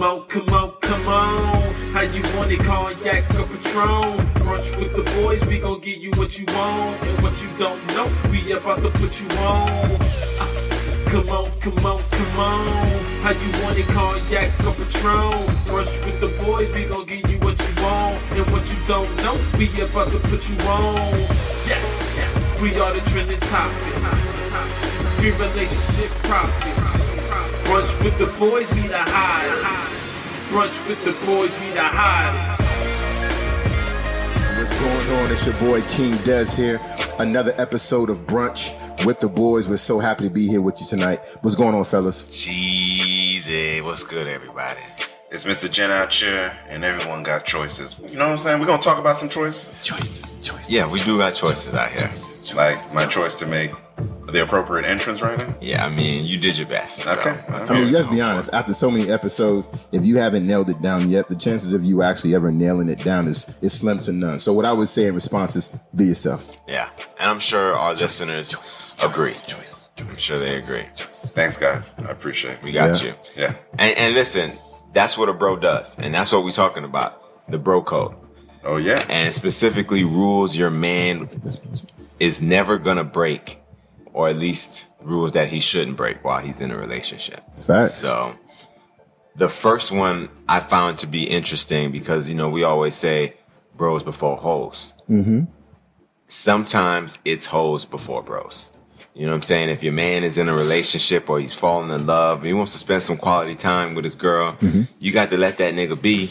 Come on, come on, come on. How you want it, cognac or Patron? Brunch with the boys, we gon' give you what you want. And what you don't know, we about to put you on. Uh, come on, come on, come on. How you want it, cognac or Patron? Brunch with the boys, we gon' give you what you want. And what you don't know, we about to put you on. Yes, we are the trending topic. We relationship prophets. Brunch with the boys, we the hottest. Brunch with the boys, we the hottest. What's going on? It's your boy King Dez here. Another episode of Brunch with the boys. We're so happy to be here with you tonight. What's going on, fellas? Jeezy, what's good, everybody? It's Mr. Gent out here, and everyone got choices. You know what I'm saying? We're gonna talk about some choices. Choices, choices. Yeah, we do got choices out here. Choices, Like my choices. choice to make the appropriate entrance right now. Yeah, I mean, you did your best. so- Okay. I mean, let's be honest. After so many episodes, if you haven't nailed it down yet, the chances of you actually ever nailing it down is is slim to none. So, what I would say in response is, be yourself. Yeah, and I'm sure our listeners agree. I'm sure they agree. Thanks, guys. I appreciate it. We got Yeah. you. Yeah. And, and listen, that's what a bro does, and that's what we're talking about. The bro code, Oh yeah. and specifically rules your man is never gonna break, or at least rules that he shouldn't break while he's in a relationship. Facts. So the first one I found to be interesting because you know we always say bros before hoes. Mm-hmm. Sometimes it's hoes before bros. You know what I'm saying? If your man is in a relationship or he's falling in love and he wants to spend some quality time with his girl, you got to let that nigga be,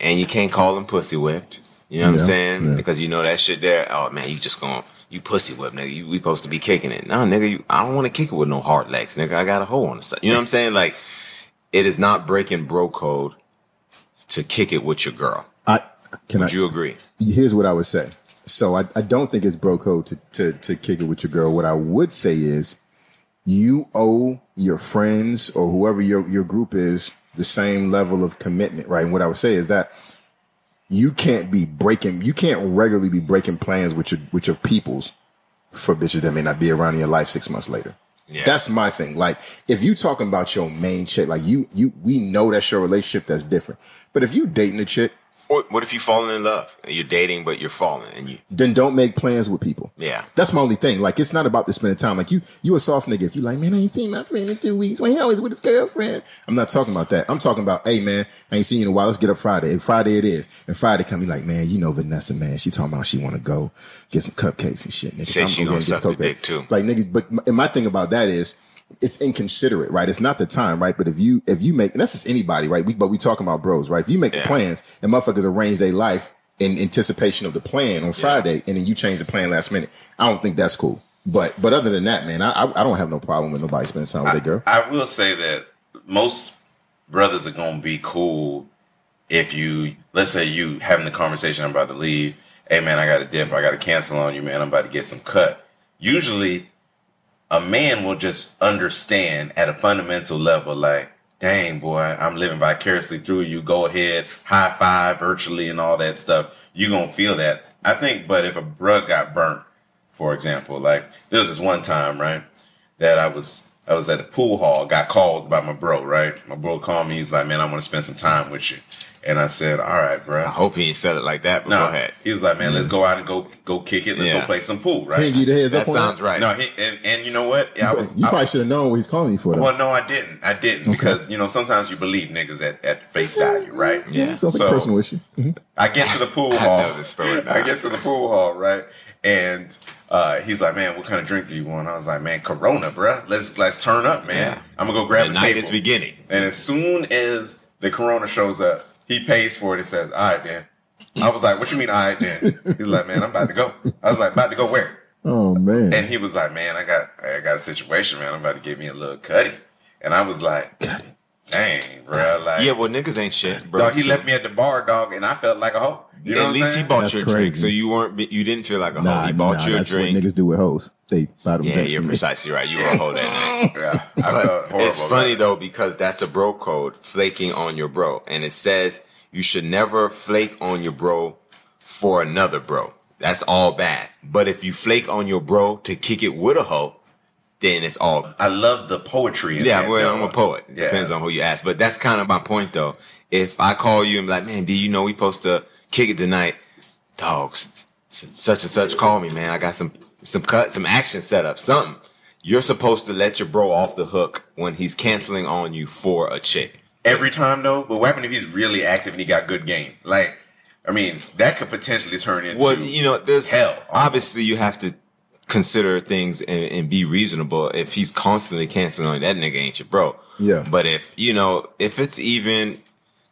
and you can't call him pussy whipped. You know what Yeah, I'm saying? yeah. Because you know that shit there. Oh man, you just going you pussy whip nigga. You, we supposed to be kicking it. Nah, nigga, you, I don't want to kick it with no hard legs, nigga. I got a hole on the side. You know what I'm saying? Like it is not breaking bro code to kick it with your girl. I can Would I? you agree? here's what I would say. So I, I don't think it's bro code to, to to kick it with your girl. What I would say is you owe your friends or whoever your, your group is the same level of commitment, right? And what I would say is that you can't be breaking you can't regularly be breaking plans with your with your peoples for bitches that may not be around in your life six months later. Yeah. That's my thing. Like, if you talking about your main chick, like you, you, we know that's your relationship. That's different. But if you dating a chick, Or what if you falling in love? You're dating, but you're falling, and you then don't make plans with people. yeah. That's my only thing. Like, it's not about the spending time. Like, you, you a soft nigga. If you like, man, I ain't seen my friend in two weeks. When he always with his girlfriend. I'm not talking about that. I'm talking about, hey, man, I ain't seen you in a while. Let's get up Friday. And Friday it is. And Friday come, you like, man, you know Vanessa, man. She talking about she want to go get some cupcakes and shit, nigga. I'm she gonna gonna get cupcakes. too. Like, nigga, but my, and my thing about that is, it's inconsiderate, right? It's not the time, right? But if you if you make and that's just anybody, right? We, but we talking about bros, right? If you make the Yeah. plans and motherfuckers arrange their life in anticipation of the plan on Friday, and then you change the plan last minute, I don't think that's cool. But but other than that, man, I I, don't have no problem with nobody spending time with their girl. I will say that most brothers are gonna be cool if you let's say you having the conversation I'm about to leave. Hey man, I got to dip. I got to cancel on you, man. I'm about to get some cut. Usually, a man will just understand at a fundamental level, like, dang boy, I'm living vicariously through you. Go ahead, high five virtually and all that stuff. You gonna feel that. I think, but if a bruh got burnt, for example, like there was this one time, right, that I was I was at the pool hall, got called by my bro, right? My bro called me, he's like, Man, I want to spend some time with you. And I said, All right, bro. I hope he ain't said it like that, but No, go ahead. he was like, Man, let's go out and go go kick it. Let's Yeah. go play some pool, right? ain't give you the heads That up on sounds that? right. No, he, and, and you know what? I was, You I- probably should have known what he's calling you for. Though. well, no, I didn't. I didn't because you know sometimes you believe niggas at, at face value, right? Yeah. Sounds like So- a personal issue. Mhm. I get to the pool I hall. know this story now. I get to the pool hall, right? And uh, he's like, "Man, what kind of drink do you want?" I was like, "Man, Corona, bruh. Let's let's turn up, man. Yeah. I'm gonna go grab The a night table." is beginning. And as soon as the Corona shows up, he pays for it and says, "All right, then." I was like, "What you mean, all right, then?" He's like, "Man, I'm about to go." I was like, "About to go where?" Oh man, And he was like, "Man, I got I got a situation, man. I'm about to give me a little cutty." And I was like, "Dang, bro, like." Yeah, well, niggas ain't shit, bro. Dog, he left me at the bar, dog, and I felt like a hoe. You know At what I'm least he bought That's your drink, so you weren't. You didn't feel like a hoe. He bought nah, you a that's drink. what niggas do with hoes. They buy them Yeah, drinks you're precisely right. You were a hoe that night. Yeah, I felt horrible. it's funny about though because that's a bro code, flaking on your bro, and it says you should never flake on your bro for another bro. That's all bad. But if you flake on your bro to kick it with a hoe, then it's all I love the poetry. Yeah, that, well, though. I'm a poet. Yeah. Depends on who you ask. But that's kind of my point, though. If I call you and be like, man, do you know we supposed to kick it tonight? Dogs, such and such call me, man. I got some some cut, some action set up, something. You're supposed to let your bro off the hook when he's canceling on you for a chick. every time though. But what happened if he's really active and he got good game? Like, I mean, that could potentially turn into Well, you know, there's hell. obviously you have to consider things and, and be reasonable. If he's constantly canceling on that nigga ain't your bro. Yeah. But if you know, if it's even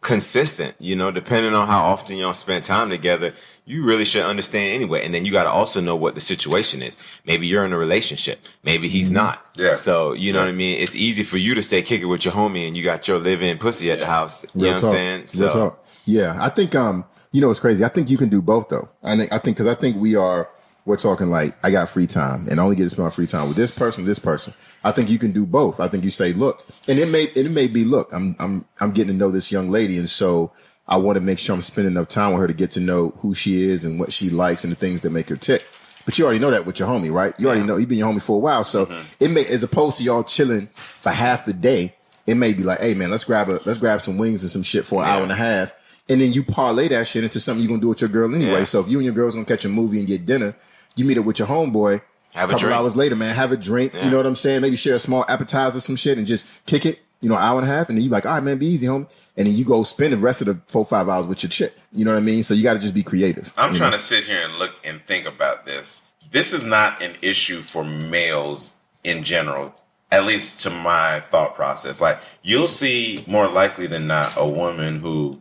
consistent, you know, depending on how often y'all spend time together, you really should understand anyway. And then you got to also know what the situation is. Maybe you're in a relationship. Maybe he's not. Yeah. So you know Yeah. what I mean. It's easy for you to say kick it with your homie, and you got your live-in pussy at the house. You know what I'm saying? Real talk. Yeah, I think um, you know, it's crazy. I think you can do both though. I think I think because I think we are we're talking like I got free time and I only get to spend my free time with this person, this person. I think you can do both. I think you say, look, and it may it may be, look, I'm I'm I'm getting to know this young lady, and so I want to make sure I'm spending enough time with her to get to know who she is and what she likes and the things that make her tick. But you already know that with your homie, right? You already know you've been your homie for a while, so mm-hmm. it may as opposed to y'all chilling for half the day, it may be like, hey man, let's grab a let's grab some wings and some shit for an hour and a half. And then you parlay that shit into something you're gonna do with your girl anyway. Yeah. So if you and your girl's gonna catch a movie and get dinner, you meet up with your homeboy. Have a couple drink. hours later, man, have a drink. Yeah. You know what I'm saying? Maybe share a small appetizer, some shit, and just kick it. You know, an hour and a half, and then you like, all right, man, be easy, homie. And then you go spend the rest of the four five hours with your chick. You know what I mean? So you got to just be creative. I'm trying know? to sit here and look and think about this. This is not an issue for males in general, at least to my thought process. Like you'll see more likely than not a woman who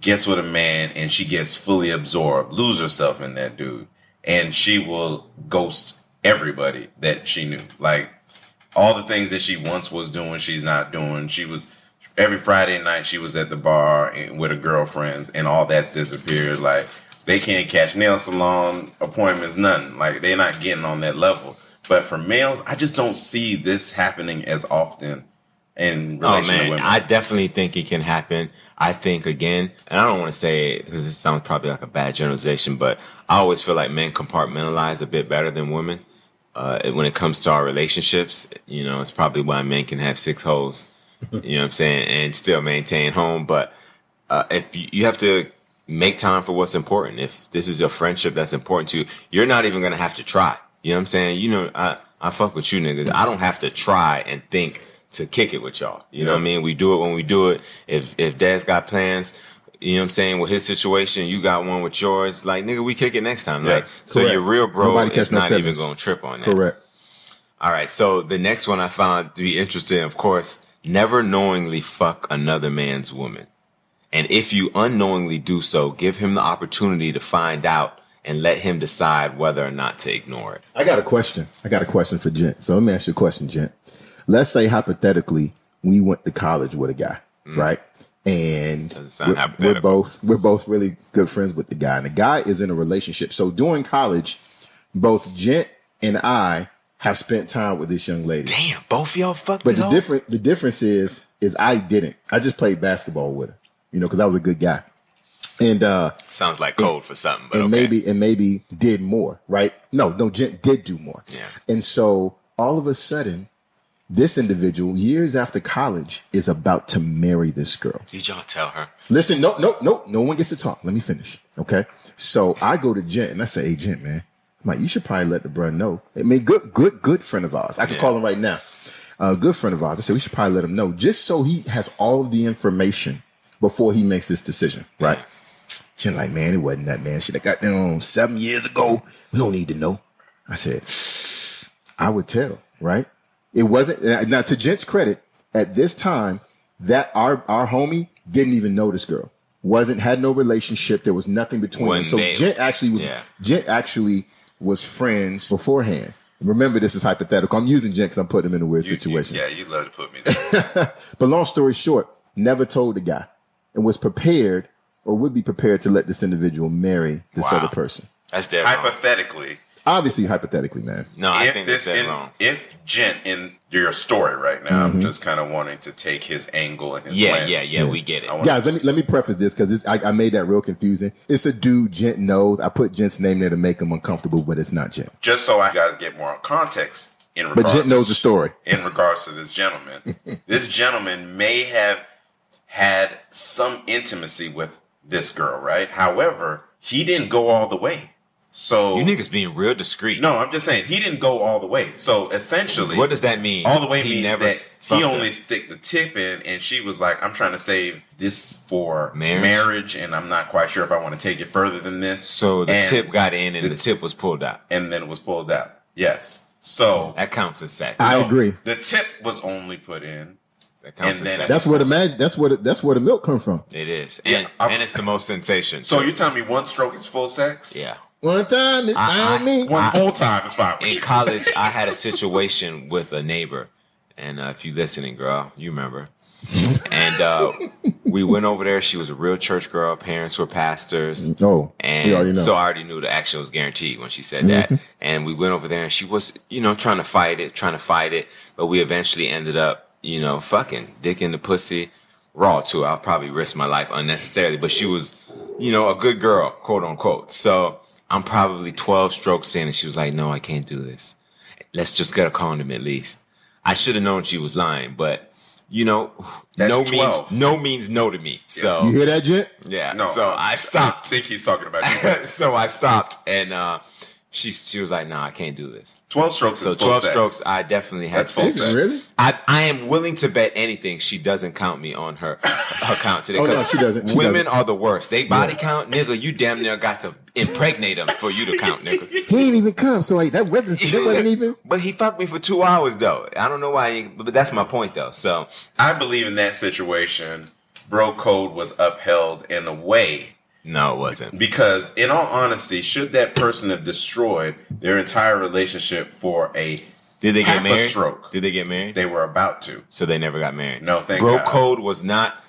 gets with a man and she gets fully absorbed, lose herself in that dude, and she will ghost everybody that she knew. Like all the things that she once was doing, she's not doing. She was every Friday night she was at the bar and- with her girlfriends, and all that's disappeared. Like they can't catch nail salon appointments, nothing. Like they're not getting on that level. But for males, I just don't see this happening as often in Oh relation to man, women. I definitely think it can happen. I think again, and I don't want to say it because it sounds probably like a bad generalization, but I always feel like men compartmentalize a bit better than women. Uh, when it comes to our relationships, you know, it's probably why men can have six holes, you know what I'm saying, and still maintain home. But uh, if you, you have to make time for what's important, if this is a friendship that's important to you, you're not even gonna have to try. You know what I'm saying? You know, I I fuck with you niggas. I don't have to try and think to kick it with y'all. You know what I mean? We do it when we do it. If if Dad's got plans, you know what I'm saying, with his situation, you got one with yours. Like nigga, we kick it next time. Yeah, like so, correct. your real bro Nobody is not even feathers. gonna trip on that. Correct. All right. So the next one I found to be interesting, of course, never knowingly fuck another man's woman. And if you unknowingly do so, give him the opportunity to find out and let him decide whether or not to ignore it. I got a question. I got a question for Gent. So let me ask you a question, Gent. Let's say hypothetically we went to college with a guy, right? And Mm. Doesn't sound we're, we're both we're both really good friends with the guy, and the guy is in a relationship. So during college, both Gent and I have spent time with this young lady. Damn, both of y'all fucked But the different the difference is is I didn't. I just played basketball with her, you know, because I was a good guy. And uh Sounds like code for something, but and okay. maybe and maybe did more, right? No, no, Gent did do more. Yeah. And so all of a sudden, this individual, years after college, is about to marry this girl. Did y'all tell her? Listen, no, no, no, no one gets to talk. Let me finish. Okay. So I go to Gent and I say, Hey Gent, man, I'm like, you should probably let the bruh know. I mean, good, good, good friend of ours. I could Yeah. call him right now. A good friend of ours. I said, we should probably let him know just so he has all of the information before he makes this decision. Right. Gent like, man, it wasn't that man. I got down seven years ago. We don't need to know. I said, I would tell, right? It wasn't now to Gent's credit, at this time, that our our homie didn't even know this girl. Wasn't had no relationship. There was nothing between them. So they- Gent actually was Yeah. Gent actually was friends beforehand. Remember, this is hypothetical. I'm using Gent because I'm putting him in a weird You- you- situation. yeah, you love to put me there. But long story short, never told the guy and was prepared or would be prepared to let this individual marry this Wow. other person. That's dead wrong. Hypothetically, Obviously, hypothetically, man. No, I if think that's this dead in, wrong. if Gent in your story right now, Mm-hmm. I'm just kind of wanting to take his angle and his Yeah, lens. yeah, yeah, we get it. I wanna Guys, let me let me preface this because I, I made that real confusing. It's a dude Gent knows. I put Gent's name there to make him uncomfortable, but it's not Gent. just so I guys get more context in regards But regards Gent knows the story. in regards to this gentleman. this gentleman may have had some intimacy with this girl, right? However, he didn't go all the way. So You niggas being real discreet. no, I'm just saying he didn't go all the way. So essentially, What does that mean? all the way he means never that fucked he her. only stick the tip in, and she was like, "I'm trying to save this for Marriage? marriage, and I'm not quite sure if I want to take it further than this." So the And- tip got in and the, tip was pulled out. and then it was pulled out. Yes, so That counts as sex. I no, agree. The tip was only put in. that counts and as sex. That's where the magic. That's where the, that's where the milk comes from. it is. And, I'm- and it's the most sensation. So you're telling me one stroke is full sex? yeah. One time, it's I- found I- me. One I- whole time is fine. in college, I had a situation with a neighbor, and uh, if you listening, girl, you remember. and uh, we went over there. She was a real church girl. Parents were pastors. Oh, And we already know. so I already knew the action was guaranteed when she said that. And we went over there and she was, you know, trying to fight it, trying to fight it. But we eventually ended up, you know, fucking dick in the pussy raw too. I'll probably risk my life unnecessarily. But she was, you know, a good girl, quote unquote. So I'm probably 12 strokes in and she was like, no, I can't do this. Let's just get a condom at least. I should have known she was lying, but you know, That's no 12. means no means no to me. So you hear that, Gent? yeah. No, so I stopped. I think he's talking about you. so I stopped, and uh, she she was like, "Nah, I can't do this." Twelve strokes So twelve sex. strokes, I definitely had sex. Really? I, I am willing to bet anything she doesn't count me on her her count today. Oh, no, she doesn't. She women doesn't. are the worst. They body count, nigga. You damn near got to impregnate them for you to count, nigga. He ain't even come, so like that wasn't that wasn't even. But he fucked me for two hours though. I don't know why. He, but that's my point though. So I believe in that situation, bro code was upheld in a way no, it wasn't. because, in all honesty, should that person have destroyed their entire relationship for a Did they half get a married? stroke, Did they get married? they were about to. so they never got married. No, thank Bro God. code was not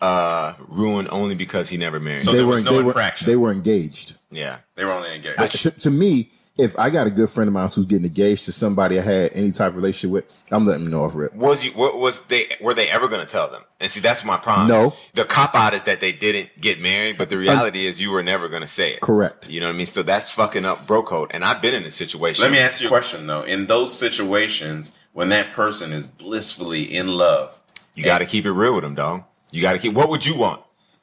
uh ruined only because he never married. So they there were was no they were infraction. they were engaged. yeah. They were only engaged. I- to, to me, if I got a good friend of mine who's getting engaged to somebody I had any type of relationship with, I'm letting them know off rip. Was you what was they were they ever going to tell them? And see, that's my problem. No. the cop out is that they didn't get married, but the reality is you were never going to say it. Correct. You know what I mean? So that's fucking up bro code. And I've been in this situation. Let me ask you a question though. In those situations, when that person is blissfully in love, You got to keep it real with them, dog. You got to keep. What would you want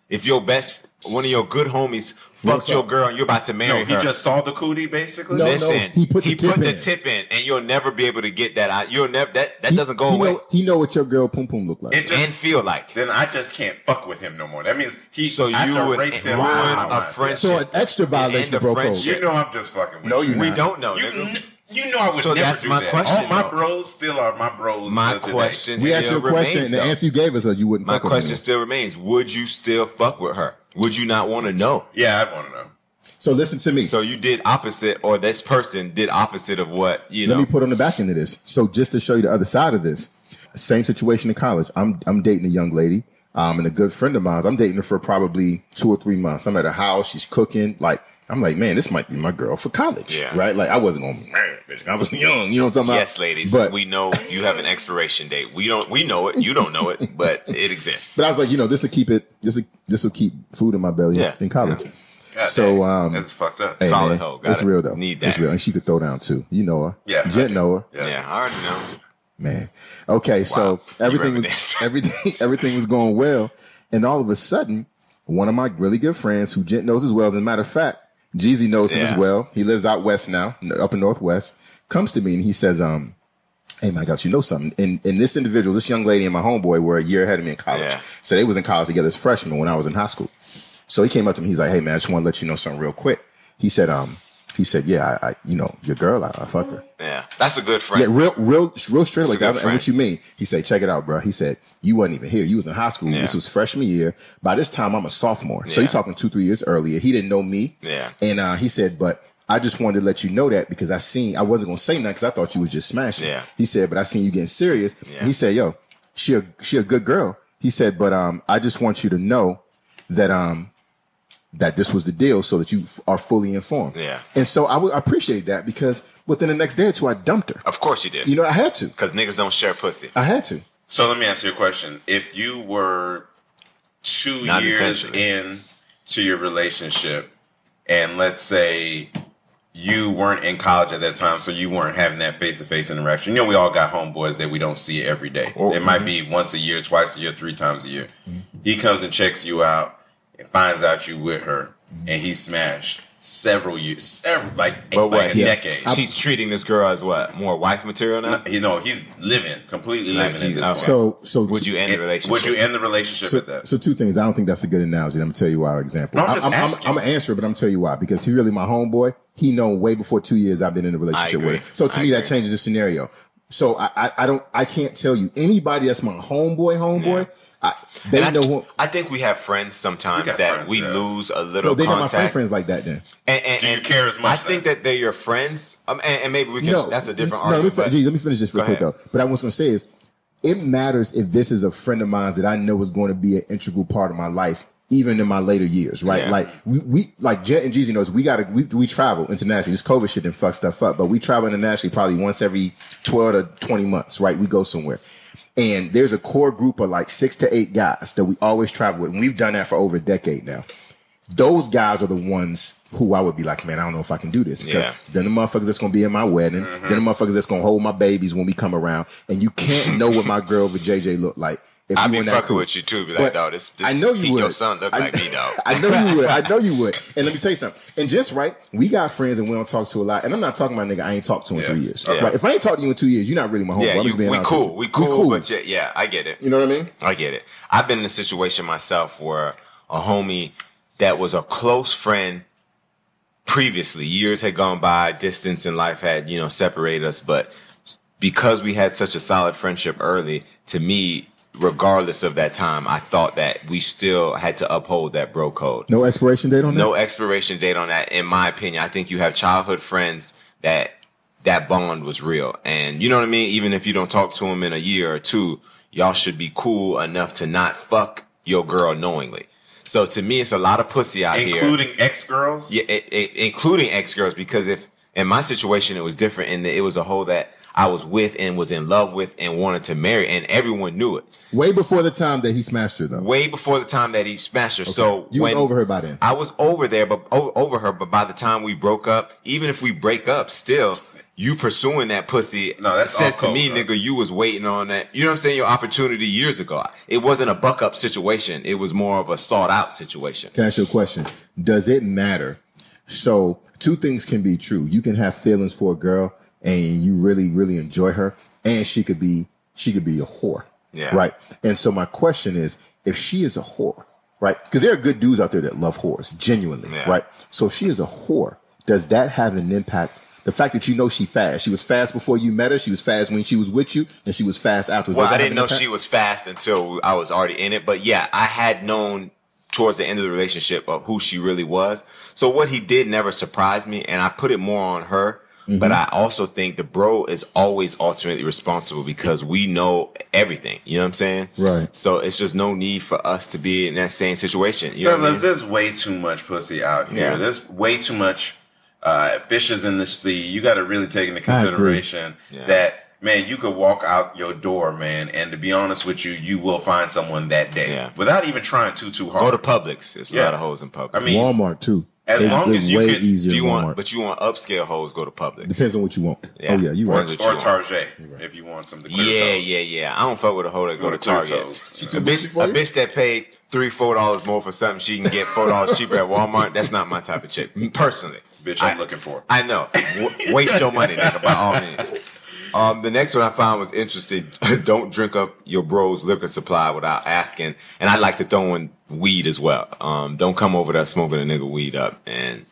if your best one of your good homies fucked your girl and you're about to marry no, he her? just saw the cootie basically. No, Listen, he put the tip in. tip in, and you'll never be able to get that out. You'll never that that He- doesn't go he away Know, he know what your girl pum pum look like. It just and feel like. then I just can't fuck with him no more. That means he. So you to would ruin out a life. friendship. so an extra violation And of the bro code. friendship. You know I'm just fucking with No, you. you're we don't know. You, you know I would So never that's do my that. question, All my bros still are my bros. My question We asked you a still question, remains, the answer you gave us was you wouldn't My question still remains: Would you still fuck with her? Would you not want to know? Yeah, I want to know. So listen to me. So you did opposite, or this person did opposite of what you Let know. me put on the back end of this. So just to show you the other side of this, same situation in college. I'm I'm dating a young lady, um, and a good friend of mine. I'm dating her for probably two or three months. I'm at her house. She's cooking. Like I'm like, man, this might be my girl for college, Yeah. right? Like I wasn't going, man, bitch, I was young. You know what I'm talking about? yes, ladies, But we know you have an expiration date. We don't. We know it. You don't know it, but it exists. but I was like, you know, this will keep it. This will this will keep food in my belly Yeah. in college. God So, dang, um, that's fucked up. Hey, Solid man, hoe. Got It's it. real though. Need that. It's real, and she could throw down too. You know her. Yeah, I Gent know her. Yeah. yeah, I already know. Man. Okay, so everything was everything everything was going well, and all of a sudden, one of my really good friends who Gent knows as well. As a matter of fact, Jeezy knows him Yeah. as well. He lives out west now, up in Northwest. Comes to me and he says, "Um, hey my I got you know something." And and this individual, this young lady, and my homeboy were a year ahead of me in college, Yeah. so they was in college together as freshmen when I was in high school. So he came up to me. He's like, "Hey man, I just want to let you know something real quick." He said, "Um." He said, "Yeah, I, I you know, your girl, I, I fucked her." Yeah, that's a good friend. Yeah, real, real, real straight That's like that. What you mean? He said, check it out, bro. He said, you wasn't even here. You was in high school. Yeah. This was freshman year. By this time, I'm a sophomore. So you're talking two, three years earlier. He didn't know me. Yeah. And uh, he said, but I just wanted to let you know that because I seen, I wasn't going to say nothing because I thought you was just smashing. Yeah. He said, but I seen you getting serious. Yeah. He said, yo, she a, she a good girl. He said, but um, I just want you to know that um, that this was the deal so that you f- are fully informed. Yeah. And so I would appreciate that because within the next day or two, I dumped her. Of course you did. You know, I had to. Because niggas don't share pussy. I had to. So let me ask you a question. If you were two Not years in to your relationship, and let's say you weren't in college at that time, so you weren't having that face to face interaction. You know, we all got homeboys that we don't see every day. Oh, it might mm-hmm. be once a year, twice a year, three times a year. Mm-hmm. He comes and checks you out and finds out you with her, and he smashed several years, several like, But like a decade. He's treating this girl as what? More wife material now? you know, he's living, completely Like living at this okay. point. So, so Would you end the relationship? Would you end the relationship So, with that? so two things. I don't think that's a good analogy. I'm gonna tell you why. Example. No, I'm I'm, I'm, I'm. I'm gonna answer it, but I'm gonna tell you why. Because he's really my homeboy. He know way before two years I've been in a relationship with him. So to I me, that changes the scenario. So I, I, I don't, I can't tell you anybody that's my homeboy, homeboy. I, they And I, know who. I think we have friends sometimes We that friends, we yeah. lose a little No, they not my friend friends like that. Then And, and, Do you care as much I think that they're your friends, um, and, and maybe we can. no, that's a different no, let me, argument. fin- but- gee, let me finish this real quick ahead. though. But I was going to say is, it matters if this is a friend of mine that I know is going to be an integral part of my life, even in my later years, right? Yeah. Like we, we like Gent and Jeezy knows we got to we, we travel internationally. This COVID shit didn't fuck stuff up, but we travel internationally probably once every twelve to twenty months, right? We go somewhere. And there's a core group of like six to eight guys that we always travel with. And we've done that for over a decade now those guys are the ones who I would be like, man, I don't know if I can do this because Yeah. then the motherfuckers that's gonna be in my wedding, Mm-hmm. then the motherfuckers that's gonna hold my babies when we come around, and you can't know what my girl with JJ look like. If I you be fucking crew. with you too. Be like, But dog, this, this I know you would. Your son look I, like me, dog. I know you would. I know you would. And let me tell you something. And just right, we got friends and we don't talk to a lot. And I'm not talking about nigga I ain't talked to in Yeah. three years. Yeah. Right? If I ain't talked to you in two years, you're not really my homie. yeah, you, just being we cool. We cool, but yeah, yeah, I get it. you know what I mean? I get it. I've been in a situation myself where a homie that was a close friend previously, years had gone by, distance in life had, you know, separated us, but because we had such a solid friendship early, to me, regardless of that time, I thought that we still had to uphold that bro code. No expiration date on that. No expiration date on that, in my opinion. I think you have childhood friends that that bond was real. And you know what I mean? Even if you don't talk to them in a year or two, y'all should be cool enough to not fuck your girl knowingly. So to me, it's a lot of pussy out here. Including ex girls? Yeah, it, it, including ex girls, because if in my situation it was different, in that it was a whole that I was with and was in love with and wanted to marry, and everyone knew it Way before the time that he smashed her though. way before the time that he smashed her. So You was when- over her by then. I was over there, but o- over her. But by the time we broke up, even if we break up, still you pursuing that pussy No, that says all to me, bro. nigga, you was waiting on that. You know what I'm saying? Your opportunity years ago. It wasn't a buck up situation. It was more of a sought out situation. Can I ask you a question? Does it matter? So two things can be true. You can have feelings for a girl and you really, really enjoy her, and she could be she could be a whore. Yeah. Right. And so my question is, if she is a whore, right? Because there are good dudes out there that love whores, genuinely, Yeah. right? So if she is a whore, does that have an impact? The fact that you know she fast, she was fast before you met her, she was fast when she was with you, and she was fast afterwards. Well, I didn't know impact? she was fast until I was already in it. But yeah, I had known towards the end of the relationship of who she really was. So what he did never surprised me, and I put it more on her. Mm-hmm. But I also think the bro is always ultimately responsible because we know everything. You know what I'm saying? Right. So it's just no need for us to be in that same situation. You know what I mean? there's way too much pussy out here. Yeah. There's way too much uh, fishes in the sea. You got to really take into consideration Yeah. that man, you could walk out your door, man, and to be honest with you, you will find someone that day Yeah. without even trying too too hard. Go to Publix. There's a lot of hoes in Publix. I mean, Walmart too. As They- long they're as you can- easier do you want, Walmart. but you want upscale hoes, go to Publix. Depends on what you want. Yeah. Oh yeah, you or, right. that you or want. Target if you want some. The Yeah, toes. yeah, yeah. I don't fuck with a hoe that go to Target. She A too busy bitch, for a bitch that paid three, four dollars more for something she can get four dollars cheaper at Walmart. That's not my type of chick, personally. It's the bitch I'm I- looking for. I know. W- waste your money, nigga, by all means. Um, the next one I found was interesting. Don't drink up your bro's liquor supply without asking. And I'd like to throw in weed as well. Um, don't come over there smoking a nigga weed up and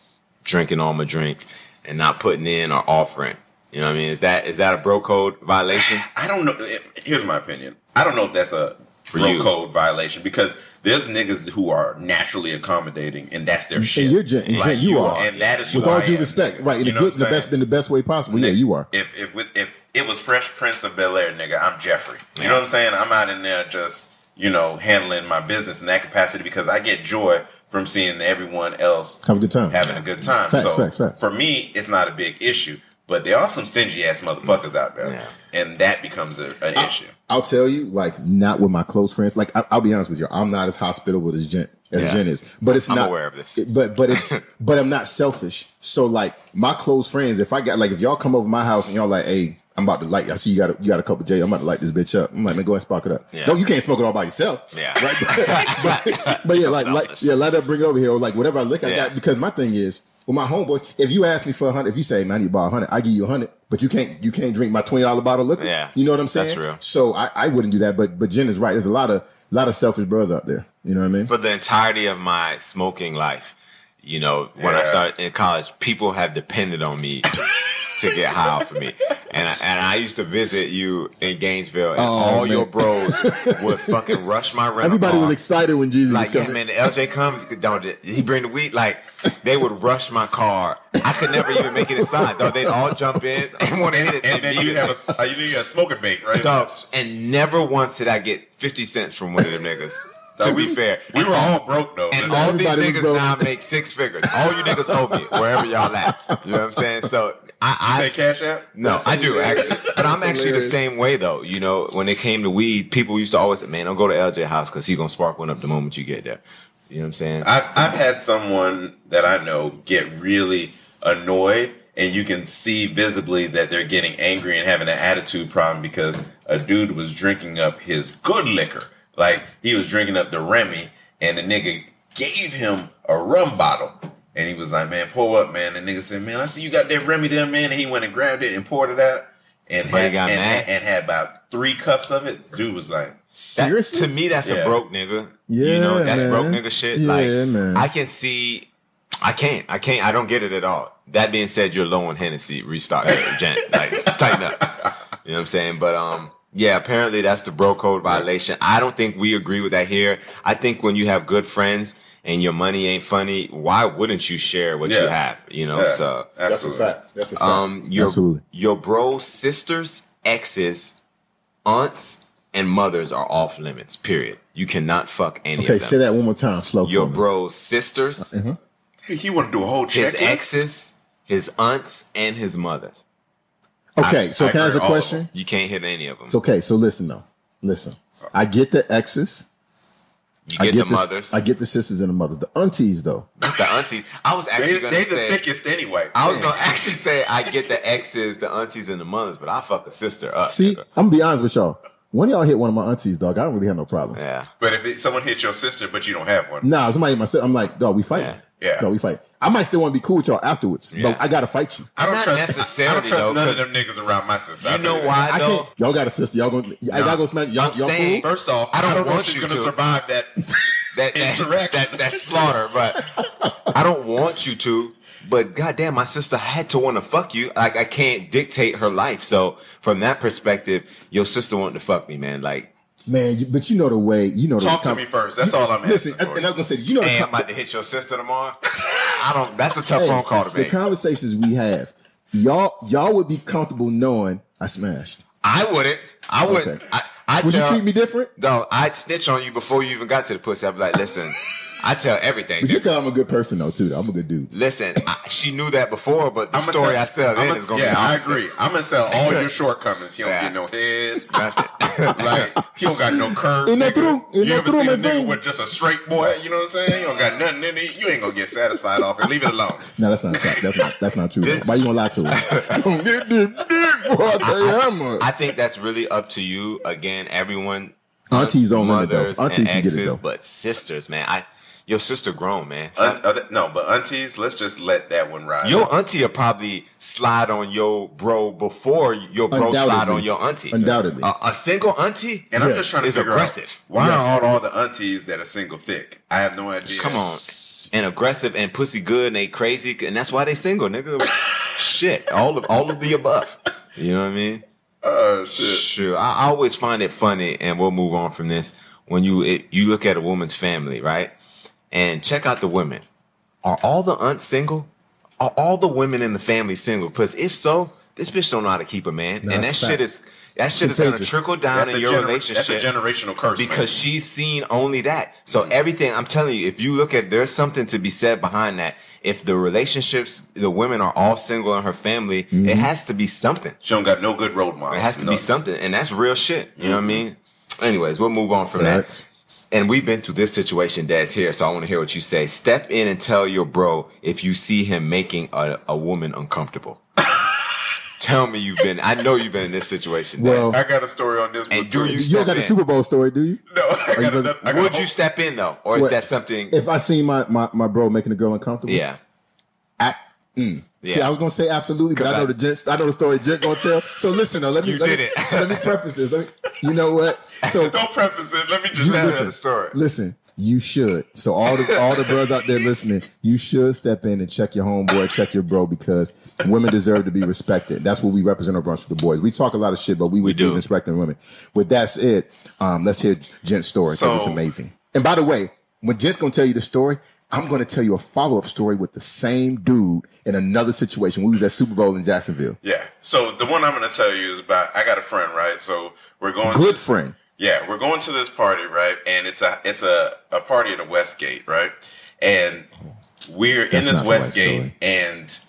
drinking all my drinks and not putting in or offering. You know what I mean? Is that is that a bro code violation? I don't know. Here's my opinion. I don't know if that's a bro you. code violation because there's niggas who are naturally accommodating and that's their shit. And you're and Like, gen- you are. and that is with all I due am, respect, right? In You the good, the best, in the best way possible. Yeah, you are. If if with- if it was Fresh Prince of Bel Air, nigga, I'm Geoffrey. You know what I'm saying? I'm out in there just you know handling my business in that capacity because I get joy from seeing everyone else Have a good time. having a good time. Facts, so facts, facts. for me, it's not a big issue. But there are some stingy ass motherfuckers out there, Yeah. and that becomes a, an issue. I'll tell you, like, not with my close friends. Like, I, I'll be honest with you, I'm not as hospitable as Gent as Yeah. Gent is, but it's I'm not aware of this. it- but but it's but I'm not selfish. So like my close friends, if I got like if y'all come over my house and y'all like, hey, I'm about to light. I see you got a, you got a couple J. I'm about to light this bitch up. I'm like, man, go ahead and spark it up. Yeah. No, you can't smoke it all by yourself. Yeah. right. but, but yeah, So like, like yeah, light up, bring it over here. Or like whatever I lick, I Yeah. got because my thing is. With my homeboys, if you ask me for a hundred, if you say, "Man, need borrow a hundred, I give you a hundred, but you can't, you can't drink my twenty dollar bottle of liquor. Yeah. you know what I'm saying? That's real. So I, I wouldn't do that, but but Gent is right. There's a lot of a lot of selfish bros out there. You know what I mean? for the entirety of my smoking life, you know, when I started in college, people have depended on me to get high off of me. And I, and I used to visit you in Gainesville, and all man. your bros would fucking rush my rental Everybody was excited when Jesus Like, was yeah, man, the LJ comes, don't he bring the weed? Like, they would rush my car. I could never even make it inside, though. They'd all jump in and want to hit it. And then you have a uh, you need a smoking bake, right? Dogs. And never once did I get 50 cents from one of them niggas. To be fair. We were all broke though. And all these niggas broke. now make six figures. All you niggas owe me wherever y'all at. You know what I'm saying? So I, I cash out. no, I do actually, but I'm actually the same way though. You know, when it came to weed, people used to always say, "Man, don't go to LJ house because he gonna spark one up the moment you get there." You know what I'm saying? I've I've had someone that I know get really annoyed, and you can see visibly that they're getting angry and having an attitude problem because a dude was drinking up his good liquor, like he was drinking up the Remy, and the nigga gave him a rum bottle. And he was like, "Man, pour up, man." The nigga said, "Man, I see you got that Remy there, man." And he went and grabbed it and poured it out, and had, got and, mad? and had about three cups of it. Dude was like, That- Seriously? to me, that's Yeah. a broke nigga. Yeah, you know, that's man. broke nigga shit. Yeah, like, man. I can see. I can't. I can't. I don't get it at all. That being said, you're low on Hennessy. Restart, gent. Like, tighten up. You know what I'm saying? But um, yeah. Apparently, that's the bro code violation. I don't think we agree with that here. I think when you have good friends and your money ain't funny, why wouldn't you share what you have? You know, Yeah, so That's a fact. That's a fact. um, your Absolutely. your bro's sisters, exes, aunts, and mothers are off limits. Period. You cannot fuck any Okay, of say that one more time, slow. Your for me. bro's sisters, Hey, he want to do a whole check. his exes, his aunts, and his mothers. Okay, so I can I ask a agree, all of question? You can't hit any of them. It's okay. So listen though. Listen. I get the exes. you I get, get the the mothers, I get the sisters and the mothers. The aunties though. the aunties. I was They, actually gonna they say. the thickest anyway. I was gonna actually say I get the exes, the aunties, and the mothers, but I fuck a sister up. See, nigga. I'm gonna be honest with y'all. When y'all hit one of my aunties, dog, I don't really have no problem. Yeah. But if it, someone hits your sister, but you don't have one, Nah, somebody hit my sister. I'm like, dog, we fight. Yeah. Yeah. Dog, we fight. I might still want to be cool with y'all afterwards, Yeah. but I gotta fight you. I don't Not trust. I necessarily, don't trust though, none of 'cause them niggas around my sister. You I'll know that. why I though? can't. Y'all got a sister. Y'all gonna. I gotta go smack. Y'all, I'm y'all saying- cool? First off, I don't know want if she's you gonna to. survive that. that that, Interaction. that that slaughter, but I don't want you to. But goddamn, my sister had to want to fuck you. Like I can't dictate her life. So from that perspective, your sister wanted to fuck me, man. Like, Man, but you know the way. You know the Talk to com- me first. That's all I'm Listen, and for. I was gonna say, you know the com- I'm about to hit your sister tomorrow. I don't. That's a tough Hey, phone call to make. The conversations we have, y'all y'all would be comfortable knowing I smashed. I wouldn't. I wouldn't. Okay. I, I Would you treat me different? No, I'd snitch on you before you even got to the pussy. I'd be like, listen, I tell everything. But you nigga. tell I'm a good person though too. Though. I'm a good dude. Listen, I, she knew that before, but the I'ma story tell- I sell then is gonna yeah, be. I agree. I'm gonna sell all your shortcomings. He don't Yeah. get no head. Like he don't got no curve. Ain't that nigga. true? Ain't You that ever true, seen my a nigga friend? with just a straight boy? You know what I'm saying? He don't got nothing in it. You ain't gonna get satisfied off it. Leave it alone. No, that's not true. That's not that's not true. though. Why you gonna lie to him? Don't get this dick, boy. I tell you how much. I think that's really up to you. Again, everyone. Aunties on limit, though. mothers, Aunties and get it, exes, though. but sisters, man, I your sister grown, man. Stop- Un- uh, no, but aunties, let's just let that one ride. your auntie will probably slide on your bro before your bro slide on your auntie. Undoubtedly. A, a single auntie, and I'm just trying to is figure aggressive. out why Yes. are all the aunties that are single thick? I have no idea. Come on, and aggressive and pussy good and they crazy, and that's why they single, nigga. Shit, all of all of the above. You know what I mean? Oh shit. Sure. I I always find it funny, and we'll move on from this. When you it, you look at a woman's family, right, and check out the women. Are all the aunts single? Are all the women in the family single? Because if so, this bitch don't know how to keep a man, No, and that that's a shit is that shit is gonna trickle down That's in a your gener- relationship. That's a generational curse. because man. she's seen only that. So everything I'm telling you, if you look at there's something to be said behind that. If the relationships, the women are all single in her family, Mm-hmm. it has to be something. she don't got no good role models. It has to No- be something, and that's real shit. You know what I mean? Anyways, we'll move on from Facts. that. And we've been through this situation that's here, so I want to hear what you say. Step in and tell your bro if you see him making a, a woman uncomfortable. tell me you've been. I know you've been in this situation. Dez. Well, I got a story on this. And do you You don't got the in. Super Bowl story, do you? No, I you got, was- a, I got Would a you step in though, or is that something? If I seen my, my, my bro making a girl uncomfortable, yeah, I, mm. See, Yeah. I was gonna say absolutely, but I 'Cause know I- the gent, I know the story gent gonna tell. So listen, though, let me You let did me, it. let me preface this. Let me, you know what? So Don't preface it. Let me just you listen, the story. listen. You should. So all the all the bros out there listening, you should step in and check your homeboy, check your bro, because women deserve to be respected. That's what we represent our brunch with the boys. We talk a lot of shit, but we would do. be respecting women. But that's it. um, let's hear Gent's story because it's amazing. And by the way, when Gent's gonna tell you the story, I'm gonna tell you a follow up story with the same dude in another situation. We was at Super Bowl in Jacksonville. Yeah. So the one I'm going to tell you is about. I got a friend, right? So we're going. Good to, friend. Yeah, we're going to this party, right? And it's a it's a, a party at the Westgate, right? And we're That's in this Westgate, and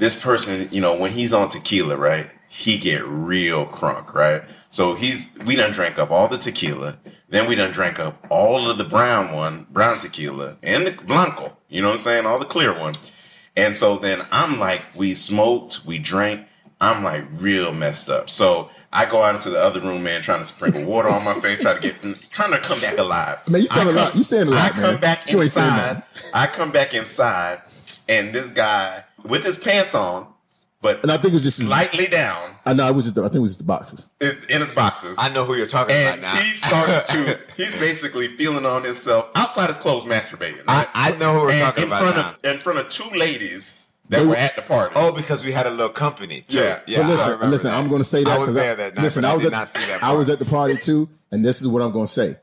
this person, you know, when he's on tequila, right? He get real crunk, right? So he's we done drank up all the tequila, then we done drank up all of the brown one, brown tequila, and the blanco. You know what I'm saying? All the clear one. And so then I'm like, we smoked, we drank. I'm like real messed up. So I go out into the other room, man, trying to sprinkle water on my face, try to get, trying to come back alive. Man, you saying a lot. You saying a lot, I come man. back You ain't saying inside. I come back inside, and this guy with his pants on, but And I think it was just his, slightly down I know it was just the, I think it was just the boxes. in, in his boxes. I know who you're talking and about now. he starts to, he's basically feeling on himself outside his clothes, masturbating. I, I know who we're and talking in about front now. of in front of two ladies that They were were- at the party. Oh, because we had a little company too. Yeah. Yeah, but listen, remember listen, that. I'm going to say that I was 'cause there that night. Listen, but I I was did at not see that. I was at the party too, and this is what I'm going to say.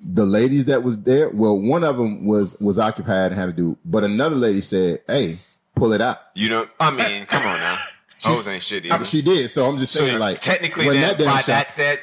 The ladies that was there, well, one of them was was occupied and had to do, but another lady said, "Hey, pull it out." You know, I mean, come on now. Hoes ain't shit either. She did, so I'm just So saying, like, technically, when then, that by shot- that said,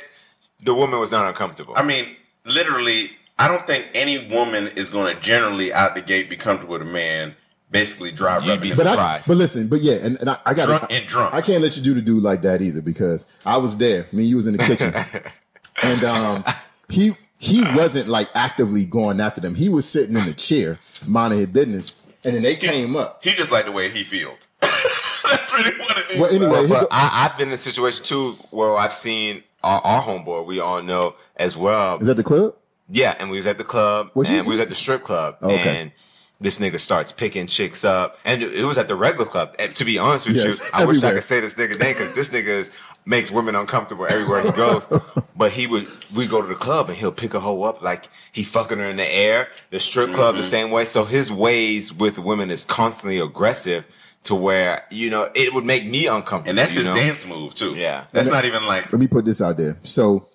the woman was not uncomfortable. I mean, literally, I don't think any woman is going to generally out the gate be comfortable with a man basically dry You'd rubbing be his But I, surprised. but listen, but yeah, and, and I, I got Drunk and drunk. I can't let you do the dude like that either because I was there. I mean, you was in the kitchen, and um, he he wasn't like actively going after them. He was sitting in the chair, minding his business, and then they came up. He just like the way he feels. That's really what it is. Well, anyway, But, but go- I, I've been in a situation too where I've seen our, our homeboy, we all know as well. is that the club? Yeah, and we was at the club, Was and you- we was at the strip club, Oh, okay. and this nigga starts picking chicks up, and it was at the regular club. And to be honest with Yes, you, I wish I could say this nigga name because this nigga is, makes women uncomfortable everywhere he goes. but he would, we go to the club and he'll pick a hoe up like he fucking her in the air. The strip club Mm-hmm. the same way. So his ways with women is constantly aggressive to where you know it would make me uncomfortable. and that's his know? dance move too. Yeah. that's not even like Let me put this out there. So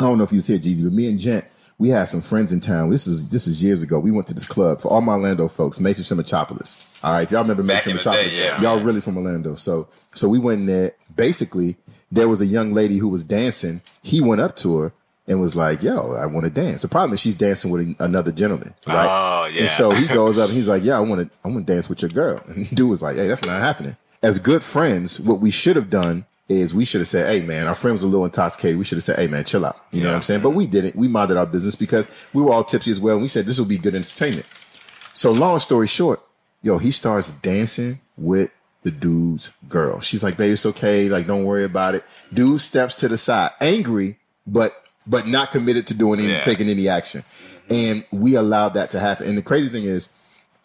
I don't know if you was here, Jeezy, but me and Gent, we had some friends in town. This is this is years ago. We went to this club for all my Orlando folks, Matrix and Metropolis. All right, if y'all remember and in day, yeah. y'all really from Orlando. So so we went in there. Basically, there was a young lady who was dancing. He went up to her and was like, "Yo, I want to dance." The problem is she's dancing with another gentleman, right? Oh, yeah. And so he goes up and he's like, "Yeah, I want to, I want to dance with your girl." And dude was like, "Hey, that's not happening." As good friends, what we should have done is we should have said, "Hey, man, our friend was a little intoxicated. We should have said, "Hey, man, chill out." You know what I'm saying? But we didn't. We minded our business because we were all tipsy as well. And we said this will be good entertainment. So, long story short, yo, he starts dancing with the dude's girl. She's like, "Babe, it's okay. Like, don't worry about it." Dude steps to the side, angry, but but not committed to doing any, Yeah. taking any action. And we allowed that to happen. And the crazy thing is,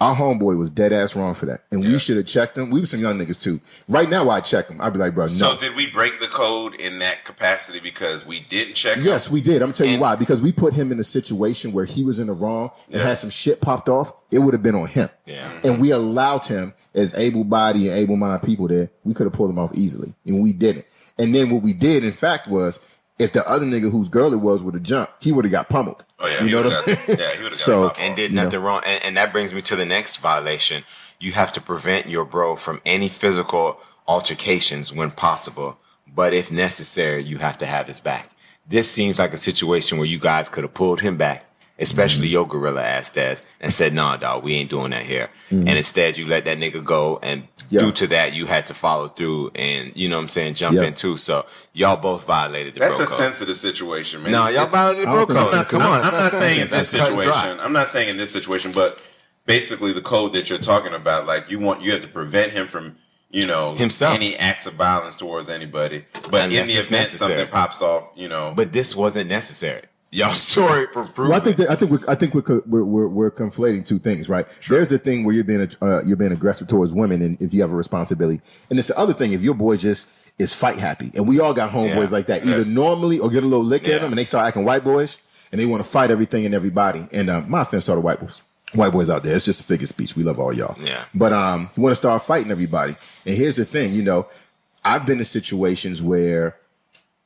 our homeboy was dead ass wrong for that. And we should have checked him. We were some young niggas too. Right now, I'd check him. I'd be like, bro, no. So did we break the code in that capacity because we didn't check? him? Yes, we did. I'm gonna tell you why. Because we put him in a situation where he was in the wrong and Yeah. had some shit popped off. It would have been on him. Yeah. And we allowed him as able-bodied and able-minded people there. We could have pulled him off easily, and we didn't. And then what we did, in fact, was if the other nigga whose girl it was would have jumped, he would have got pummeled. Oh yeah, you know what I'm saying? Yeah, he would have got So- popped and off. did Yeah. nothing wrong. And, and that brings me to the next violation. You have to prevent your bro from any physical altercations when possible, but if necessary, you have to have his back. This seems like a situation where you guys could have pulled him back, especially mm-hmm. your gorilla ass Dez, and said, nah, dog, we ain't doing that here. Mm-hmm. And instead you let that nigga go and Yeah. due to that you had to follow through and you know what I'm saying, jump Yeah. in too. So y'all both violated the That's bro a code. sensitive situation, man. No, y'all It's- violated the bro don't code. Come sensitive. on, it's I'm not saying in this That's cut and dry. situation. I'm not saying in this situation, but basically the code that you're talking about, like you want, you have to prevent him from, you know, Himself. any acts of violence towards anybody. But in the event necessary. something pops off, you know, But this wasn't necessary. Y'all story for Well, I think that, I think we're, I think we're, we're we're we're conflating two things, right? There's a thing where you're being a, uh, you're being aggressive towards women, and if you have a responsibility, and it's the other thing if your boy just is fight happy, and we all got homeboys Yeah. like that, either normally or get a little lick Yeah. at them, and they start acting white boys, and they want to fight everything and everybody. And um, my offense to all the white boys, white boys out there, it's just a figure speech. We love all y'all, Yeah. But um, you want to start fighting everybody, and here's the thing, you know, I've been in situations where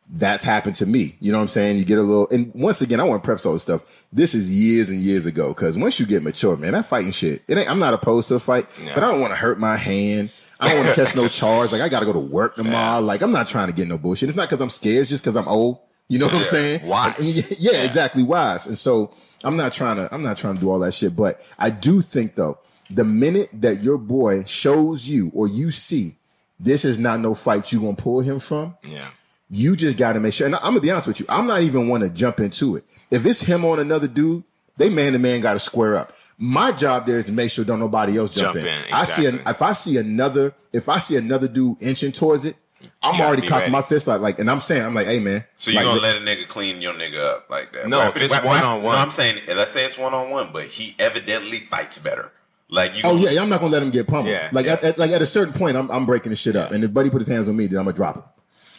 that's happened to me. You know what I'm saying? You get a little, and once again, I want to preface all this stuff. This is years and years ago because once you get mature, man, that fighting shit. It ain't. I'm not opposed to a fight, Yeah. but I don't want to hurt my hand. I don't want to catch no charge. Like I got to go to work tomorrow. Like I'm not trying to get no bullshit. It's not because I'm scared. It's just because I'm old. You know what I'm saying? Wise. yeah, exactly. Wise. And so I'm not trying to. I'm not trying to do all that shit. But I do think though, the minute that your boy shows you or you see this is not no fight you gonna pull him from Yeah. You just got to make sure. And I'm gonna be honest with you, I'm not even want to jump into it. If it's him on another dude, they man to man got to square up. My job there is to make sure don't nobody else jump, Jump in. in, I see an, if I see another if I see another dude inching towards it, I'm already cocking ready. my fist like like, and I'm saying I'm like, hey man, so you're like, gonna let a nigga clean your nigga up like that? No, if it's why- why- one-on-one. I'm saying let's say it's one on one, but he evidently fights better. Like you. Oh gonna- yeah, yeah, I'm not gonna let him get pummeled. Yeah, like yeah. At, at- like at a certain point, I'm I'm breaking the shit up, and if Buddy put his hands on me, then I'm gonna drop him.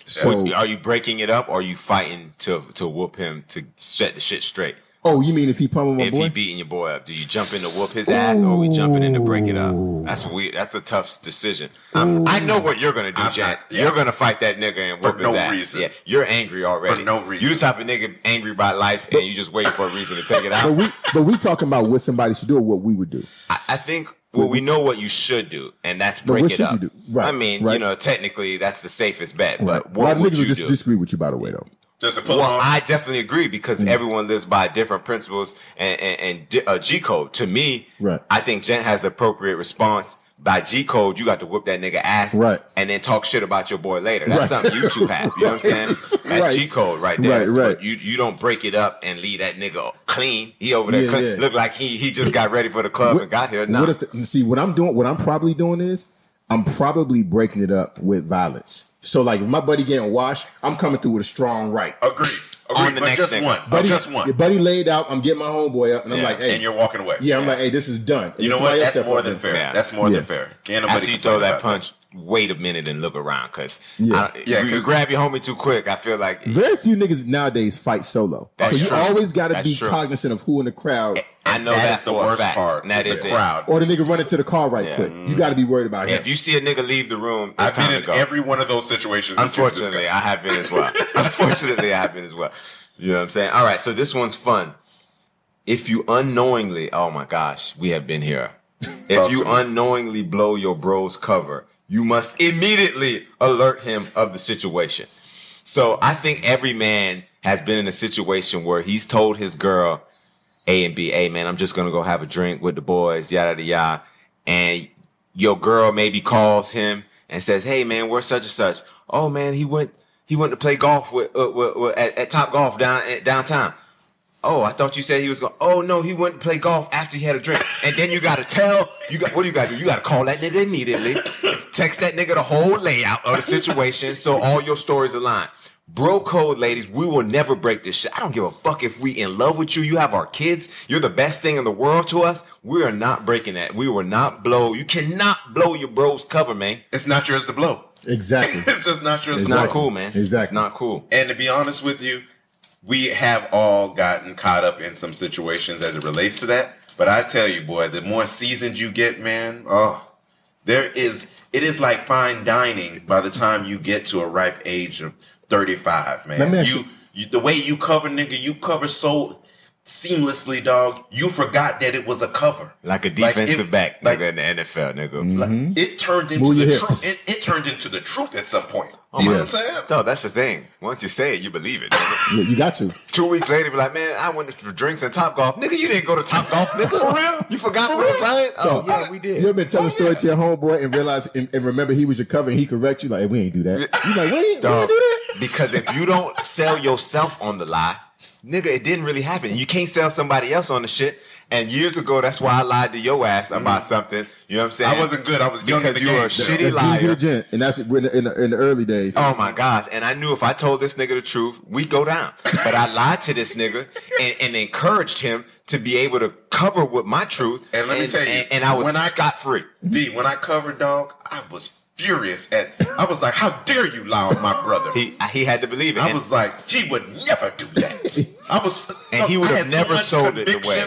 So, are you breaking it up or are you fighting to to whoop him to set the shit straight? oh, you mean if he pummel my if boy? he beating your boy up, do you jump in to whoop his ass or are we jumping in to break it up? That's weird. That's a tough decision. I'm- I know what you're gonna do, I'm Jack. not- yeah. You're gonna fight that nigga and For whoop no his ass. reason. Yeah, you're angry already. For no reason. You the type of nigga angry by life and you just waiting for a reason to take it out. but out. we but we talking about what somebody should do or what we would do. I, I think well, we know what you should do, and that's break what it should up. you do? Right, I mean, right. you know, technically that's the safest bet. But Right. A what of would you would dis- do? disagree with you, by the way, though. just to pull Well, on. I definitely agree because Mm. everyone lives by different principles and, and, and di- uh, G code. To me, Right. I think Gent has the appropriate response. By G code, you got to whoop that nigga ass, Right. and then talk shit about your boy later. That's Right. something you two have. You know what I'm saying? That's Right. G code right there. Right, So right. You you don't break it up and leave that nigga clean. He over there Yeah, clean. yeah. look like he he just got ready for the club and got here. No, What if the, see what I'm doing? What I'm probably doing is I'm probably breaking it up with violence. So like if my buddy getting washed, I'm coming through with a strong right. Agreed. Agreed. On the but next just nigga. one. Buddy, just one. Your buddy laid out. I'm getting my homeboy up, and I'm Yeah, like, hey, and you're walking away. yeah, I'm like, hey, this is done. And You know somebody what? else That's more than fair. That's more than fair. Can't nobody after you throw that about punch, wait a minute and look around because Yeah. Yeah, you, you 'cause- grab your homie too quick. I feel like Very few niggas nowadays fight solo. That's so you true. always got to be true. cognizant of who in the crowd. I know that that, is the for a worst fact. part. And that is is the it. crowd. Or the nigga run into the car right Yeah. quick. You got to be worried about him. If you see a nigga leave the room, it's I've time been to in go. every one of those situations. Unfortunately, I have been as well. Unfortunately, I have been as well. You know what I'm saying? All right, so this one's fun. If you unknowingly, oh my gosh, we have been here. If you unknowingly blow your bro's cover, you must immediately alert him of the situation. So I think every man has been in a situation where he's told his girl A and B, hey man, I'm just gonna go have a drink with the boys, yada yada yada. And your girl maybe calls him and says, Hey man, we're such and such? Oh man, he went he went to play golf with, uh, with, with at, at Top Golf down at downtown. Oh, I thought you said he was going. Oh no, he went to play golf after he had a drink. And then you got to tell you got what do you got to do? You got to call that nigga immediately. Text that nigga the whole layout of the situation so all your stories align. Bro code, ladies, we will never break this shit. I don't give a fuck if we in love with you. You have our kids. You're the best thing in the world to us. We are not breaking that. We will not blow. You cannot blow your bro's cover, man. It's not yours to blow. exactly. It's just not yours It's to not blow. cool, man. Exactly. It's not cool. And to be honest with you, we have all gotten caught up in some situations as it relates to that. But I tell you, boy, the more seasoned you get, man, oh, there is. It is like fine dining by the time you get to a ripe age of thirty-five, man. Let me ask You, you- you, the way you cover, nigga, you cover so. Seamlessly, dog. You forgot that it was a cover. Like a Like, defensive it- back, like- nigga, in the NFL, nigga. Mm-hmm. Like, it turned into Move the truth. It, it turned into the truth at some point. Oh you know what I'm saying? No, that's the thing. Once you say it, you believe it. Nigga. You, you got to. Two weeks later, be like, man, I went for drinks and Top Golf. Nigga, you didn't go to Top Golf, nigga. For real? You forgot we was lying? Oh, Yo, yeah, we did. You ever been telling oh, a story to your homeboy and realize and, and remember he was your cover and he correct you like, hey, we ain't do that. You like, wait, we ain't do that. Because if you don't sell yourself on the lie, nigga, it didn't really happen. You can't sell somebody else on the shit. And years ago, that's why I lied to your ass about mm-hmm. something. You know what I'm saying? I wasn't good. I was young because in the you were a game. shitty That's Jeezy the liar. gent, and that's in the, in, the, in the early days. Oh my gosh. And I knew if I told this nigga the truth, we'd go down. But I lied to this nigga and, and encouraged him to be able to cover with my truth. And let me tell you, and, and I was when I- scot free. D, when I covered dog, I was furious at. I was like, "How dare you lie on my brother?" He he had to believe it. I And- was like, he would never do that. I was, And dog, he would have had so never much sold it the way-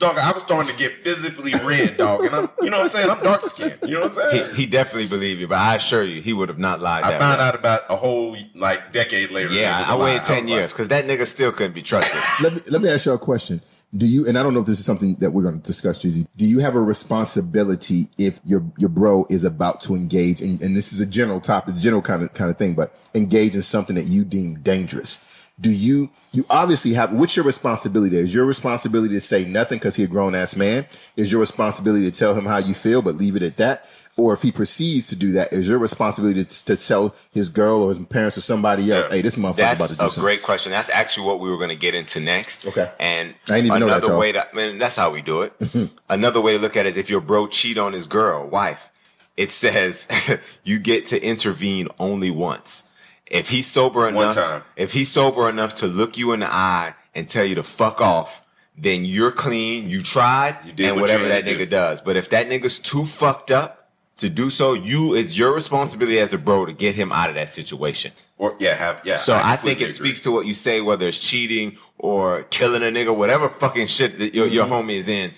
Dog, I was starting to get physically red, dog, and I'm, you know what I'm saying? I'm dark skinned. You know what I'm saying? he he definitely believed you, but I assure you, he would have not lied. I that found way. out about a whole like decade later. Yeah, I, I a waited ten was years like, because that nigga still couldn't be trusted. let me let me ask you a question. Do you and I don't know if this is something that we're going to discuss, Jeezy. Do you have a responsibility if your your bro is about to engage and, and this is a general topic, general kind of kind of thing, but engage in something that you deem dangerous? Do you you obviously have what's your responsibility? Is your responsibility to say nothing because he's a grown ass man? Is your responsibility to tell him how you feel but leave it at that? Or if he proceeds to do that, is your responsibility to, to tell his girl or his parents or somebody else, hey, this motherfucker about to do a something? great question. That's actually what we were going to get into next. Okay. And I didn't even know that, another y'all. way to, man, that's how we do it. Mm-hmm. another way to look at it is if your bro cheat on his girl, wife, it says you get to intervene only once. If he's sober One enough, time. if he's sober enough to look you in the eye and tell you to fuck off, then you're clean. You tried, You did and what whatever that nigga do. does. But if that nigga's too fucked up to do so, you it's your responsibility as a bro to get him out of that situation. Or yeah, have yeah. So I, think it agree. speaks to what you say, whether it's cheating or killing a nigga, whatever fucking shit that your, your Mm-hmm. homie is in.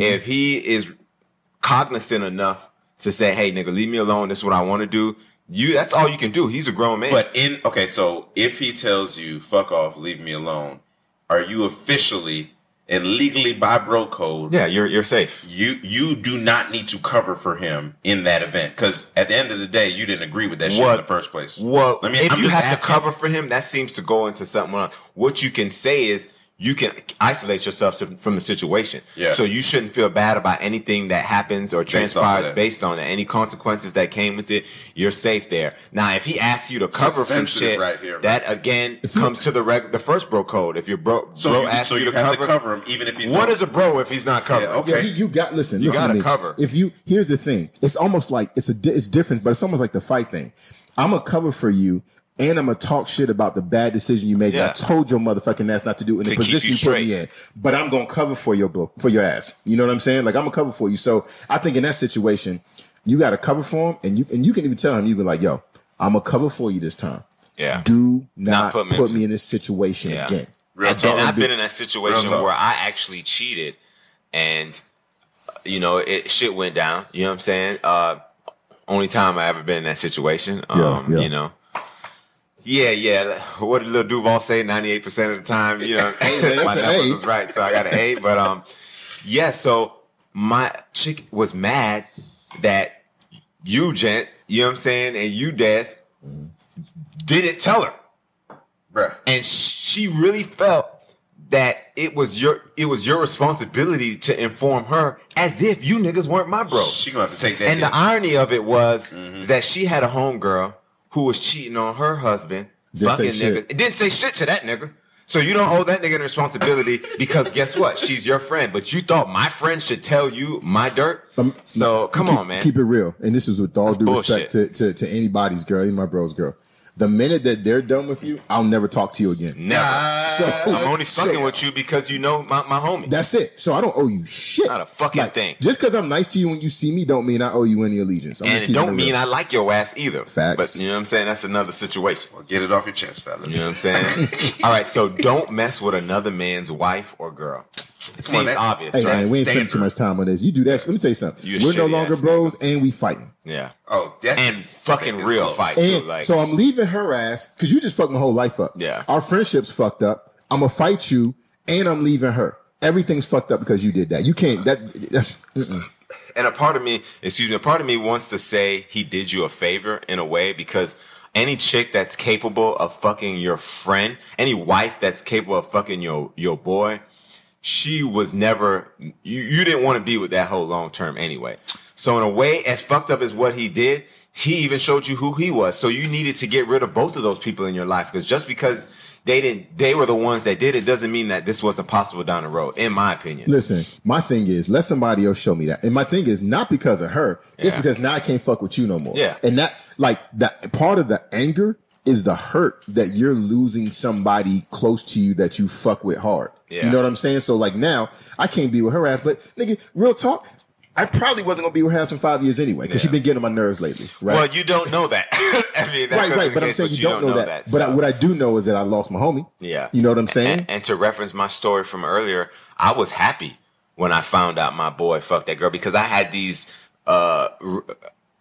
If he is cognizant enough to say, "Hey, nigga, leave me alone. This is what I want to do." You, that's all you can do. He's a grown man. But in okay, so if he tells you "fuck off, leave me alone," are you officially and legally by bro code? yeah, you're you're safe. You you do not need to cover for him in that event because at the end of the day, you didn't agree with that shit in the first place. Well, I mean, if I'm you have to cover for him, that seems to go into something else. What you can say is you can isolate yourself to- from the situation. Yeah. So you shouldn't feel bad about anything that happens or off of transpires that. based on it. Any consequences that came with it, you're safe there. Now, if he asks you to cover from shit, right here, man. that again comes to the reg- the first bro code. If your bro, So bro you, asks so you, you to have cover, to cover him even if he's what not- is a bro if he's not covered? Yeah, okay. Yeah, you, you got listen. You listen gotta to me. cover. If you here's the thing, it's almost like it's a it's different, but it's almost like the fight thing. I'm gonna cover for you, and I'm gonna talk shit about the bad decision you made. that Yeah. I told your motherfucking ass not to do in To the position you you, put me in. But I'm gonna cover for your book for your ass. You know what I'm saying? Like I'm gonna cover for you. So I think in that situation, you got to cover for him, and you and you can even tell him you can like, yo, I'm gonna cover for you this time. Yeah. Do not, put put, me- me, in this situation Yeah. again. Real I've been. I've been in that situation where I actually cheated and, you know, it shit went down. You know what I'm saying? Uh, only time I ever been in that situation. Yeah, Um, yeah. You know, yeah, yeah. What did Lil Duval say? 98% of the time, you know, Hey, my an was right. So I got an A. But, um, yeah, so my chick was mad that you, gent, you know what I'm saying, and you, Dez, didn't tell her Bruh. and she really felt that it was your it was your responsibility to inform her as if you niggas weren't my bro. She gonna have to take that. And the irony of it was Mm-hmm. is that she had a homegirl who was cheating on her husband, Didn't fucking say nigga. shit. It didn't say shit to that nigga. So you don't owe that nigga any responsibility because guess what? She's your friend, but you thought my friend should tell you my dirt. Um, so come keep, on, man. Keep it real. And this is with all due bullshit. respect to, to, to anybody's girl, even my bro's girl. The minute that they're done with you, I'll never talk to you again. Never. So I'm only fucking so- with you because you know my, my homie. That's it. So I don't owe you shit. Not a fucking thing. Just because I'm nice to you when you see me, don't mean I owe you any allegiance. I'm and just it don't real. mean I like your ass either. Facts. But you know what I'm saying? That's another situation. Well, get it off your chest, fellas. You know what I'm saying? All right, so don't mess with another man's wife or girl. It seems that's- obvious, Hey right? man, we ain't spending too much time on this. You do that. Let me tell you something. You a We're no shitty longer ass bros, and we fighting. yeah. Oh, that And is- fucking real close. fight too. And Like so I'm leaving her ass because you just fucked my whole life up. Yeah. Our friendship's fucked up. I'm gonna fight you and I'm leaving her. Everything's fucked up because you did that. You can't. That that's. Mm-mm. And a part of me, excuse me, a part of me wants to say he did you a favor in a way because any chick that's capable of fucking your friend, any wife that's capable of fucking your your boy, she was never you, you didn't want to be with that whole long term anyway. So in a way, as fucked up as what he did, he even showed you who he was. So you needed to get rid of both of those people in your life because just because they didn't they were the ones that did it doesn't mean that this wasn't possible down the road, in my opinion. Listen, my thing is let somebody else show me that. And my thing is not because of her. It's because now I can't fuck with you no more. Yeah. And that like that part of the anger is the hurt that you're losing somebody close to you that you fuck with hard. Yeah. You know what I'm saying? So like now I can't be with her ass, but nigga, real talk. I probably wasn't gonna be with her ass in five years anyway, because she's been getting on my nerves lately, right? Well, you don't know that. I mean, right, right. But I'm saying you, don't, know that. But I, what I do know is that I lost my homie. Yeah. You know what I'm saying? And, and to reference my story from earlier, I was happy when I found out my boy fucked that girl because I had these uh, r-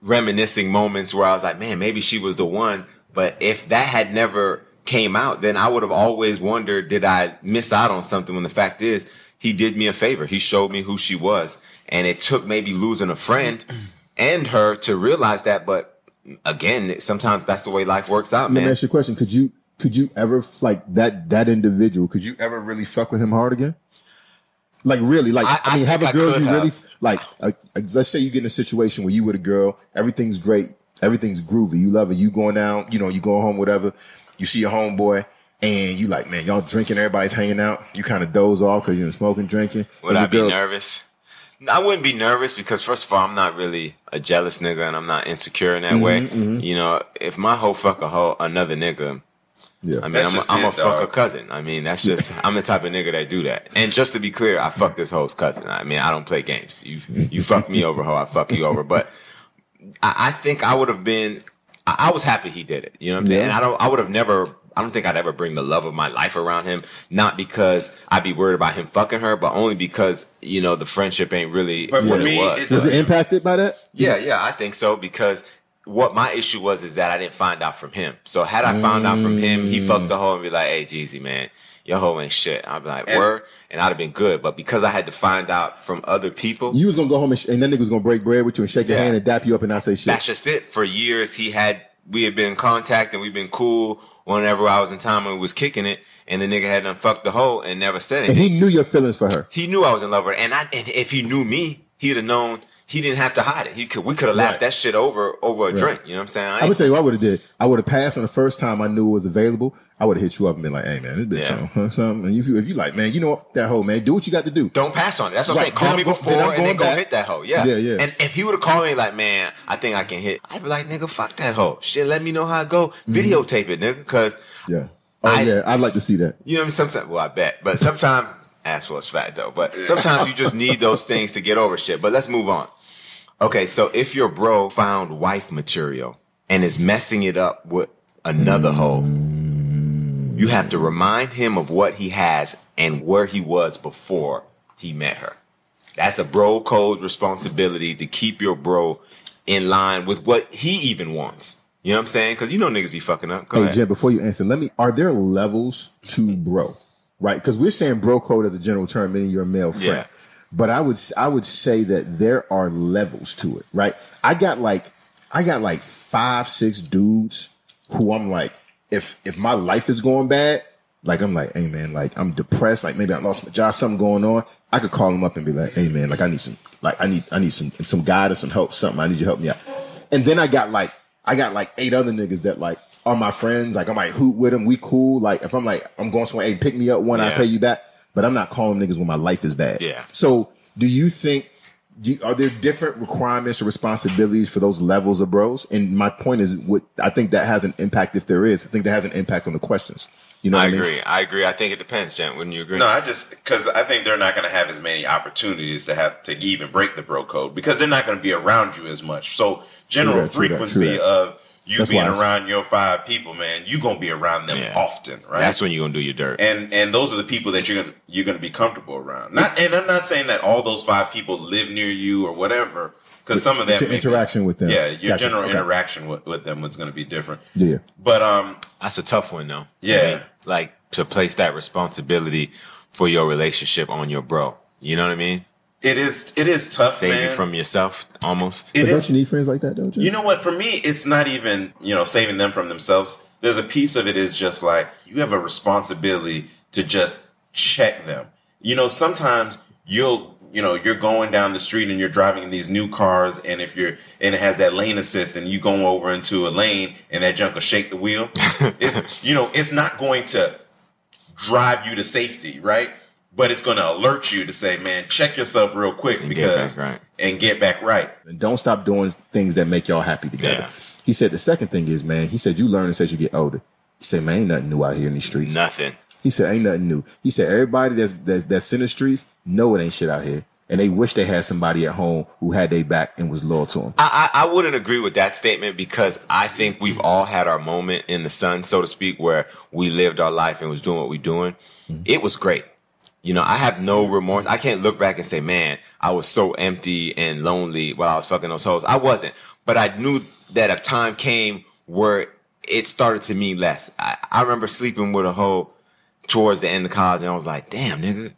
reminiscing moments where I was like, man, maybe she was the one. But if that had never came out, then I would have always wondered, did I miss out on something? When the fact is, he did me a favor. He showed me who she was. And it took maybe losing a friend and her to realize that. But again, sometimes that's the way life works out, Let me ask you a question. Could you could you ever like that that individual? Could you ever really fuck with him hard again? Like really, like I- I, I mean, have a girl you really like. Uh, let's say you get in a situation where you with a girl, everything's great, everything's groovy, you love it. you going down, you know, you going home, whatever. You see your homeboy, and you like, man, y'all drinking, everybody's hanging out. You kind of doze off because you're smoking, drinking. Would I your be girl- nervous? I wouldn't be nervous because first of all, I'm not really a jealous nigga and I'm not insecure in that way. Mm-hmm, mm-hmm. You know, if my hoe fuck a hoe another nigga, Yeah, I mean, That's I'm, just I'm it, a fuck a cousin. I mean, that's just I'm the type of nigga that do that. And just to be clear, I fuck this hoe's cousin. I mean, I don't play games. You you fuck me over, hoe. I fuck you over. But I, I think I would have been. I, I was happy he did it. You know what I'm saying? Yeah. And I don't. I would have never. I don't think I'd ever bring the love of my life around him. Not because I'd be worried about him fucking her, but only because you know the friendship ain't really But for me, it was. it was it impacted by that? Yeah, yeah, I think so because what my issue was is that I didn't find out from him. So had I found out from him, he mm. fucked the hoe and be like, "Hey, Jeezy, man, your hoe ain't shit." I'd be like, And- "Word," and I'd have been good. But because I had to find out from other people, You was gonna go home and, sh- and that nigga was gonna break bread with you and shake your hand and dap you up and not say shit. that's just it. For years, he had we had been in contact and we've been cool. Whenever I was in time and we was kicking it, and the nigga had done fucked the hoe and never said and anything. he knew your feelings for her. he knew I was in love with her, and I and if he knew me, he'd have known. He didn't have to hide it. He could. We could have laughed Right. that shit over over a drink. You know what I'm saying? I would tell you what I would have did. I would have passed on the first time I knew it was available. I would have hit you up and been like, "Hey man, this bitch Yeah. on huh, something." And if you, if you like, man, you know what, that hoe, man, do what you got to do. Don't pass on it. That's what I'm saying. Call Then me go- before then I'm and then going go back. hit that hoe. Yeah. Yeah, yeah. And if he would have called me like, man, I think I can hit, I'd be like, nigga, fuck that hoe. Shit, let me know how it go. Mm-hmm. Videotape it, nigga. Cause Yeah. Oh I- yeah, I'd like to see that. you know what I mean? Sometimes, well, I bet, but sometimes, ass was fat though, but sometimes you just need those things to get over shit. But let's move on. Okay, so if your bro found wife material and is messing it up with another hoe, you have to remind him of what he has and where he was before he met her. That's a bro code responsibility to keep your bro in line with what he even wants. You know what I'm saying? Because you know niggas be fucking up. Go Hey ahead. Gent, before you answer, let me. Are there levels to bro? Right? Because we're saying bro code as a general term, meaning you're a male friend. Yeah. But I would I would say that there are levels to it. Right? I got like I got like five six dudes who I'm like, if if my life is going bad, like I'm like, hey man, like I'm depressed, like maybe I lost my job, something going on. I could call them up and be like, hey man, like I need some, like I need I need some some guidance, some help, something. I need you to help me out. And then I got like I got like eight other niggas that like are my friends. Like I might hoot with them. We cool. Like if I'm like I'm going somewhere, hey, pick me up one, I pay you back. But I'm not calling niggas when my life is bad. Yeah. So do you think? Do, are there different requirements or responsibilities for those levels of bros? And my point is, what I think that has an impact. If there is, I think that has an impact on the questions. You know, I what I mean? agree. I agree. I think it depends, Gent. Wouldn't you agree? No, I just because I think they're not going to have as many opportunities to have to even break the bro code because they're not going to be around you as much. So general that, true that, true frequency that. of you That's being around your five people, man, you're gonna be around them Yeah. often, right? That's when you're gonna do your dirt. and and those are the people that you're gonna you're gonna be comfortable around. Not and I'm not saying that all those five people live near you or whatever, because some of them It's your be- interaction with them. Yeah, your Gotcha. general Okay. interaction with, with them was gonna be different. Yeah. But um, That's a tough one, though. Yeah. me. like to place that responsibility for your relationship on your bro. You know what I mean? It is it is tough, Save man. you from yourself almost. It But is- don't you need friends like that, don't you? You know what? For me, it's not even, you know, saving them from themselves. There's a piece of it is just like you have a responsibility to just check them. You know, sometimes you'll, you know, you're going down the street and you're driving in these new cars, and if you're, and it has that lane assist, and you go over into a lane and that junk will shake the wheel, it's, you know, it's not going to drive you to safety, right? But it's going to alert you to say, man, check yourself real quick And because, back right. and get back right. and don't stop doing things that make y'all happy together. Yeah. He said the second thing is, man, he said you learn this as you get older. He said, man, ain't nothing new out here in these streets. Nothing. He said, ain't nothing new. He said, everybody that's, that's, that's in the streets know it ain't shit out here. And they wish they had somebody at home who had their back and was loyal to them. I, I, I wouldn't agree with that statement because I think we've all had our moment in the sun, so to speak, where we lived our life and was doing what we're doing. Mm-hmm. It was great. You know, I have no remorse. I can't look back and say, man, I was so empty and lonely while I was fucking those hoes. I wasn't. But I knew that a time came where it started to mean less. I, I remember sleeping with a hoe towards the end of college and I was like, damn, nigga,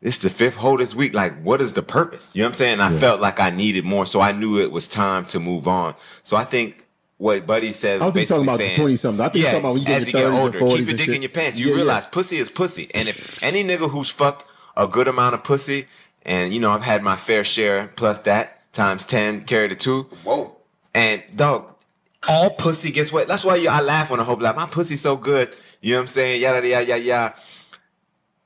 this is the fifth hole this week. Like, what is the purpose? You know what I'm saying? I felt like I needed more, so I knew it was time to move on. So I think what Buddy said. I don't think he's talking basically about the saying- 20 something. I think he's talking about when you get as in your 30s and 40s keep and your dick shit. in your pants. You Yeah, yeah. realize pussy is pussy, and if any nigga who's fucked a good amount of pussy, and you know I've had my fair share plus that times ten, carry the two. Whoa. And dog, all pussy gets wet. That's why you, I laugh when I hope like my pussy's so good. You know what I'm saying? Yada yada yada yada.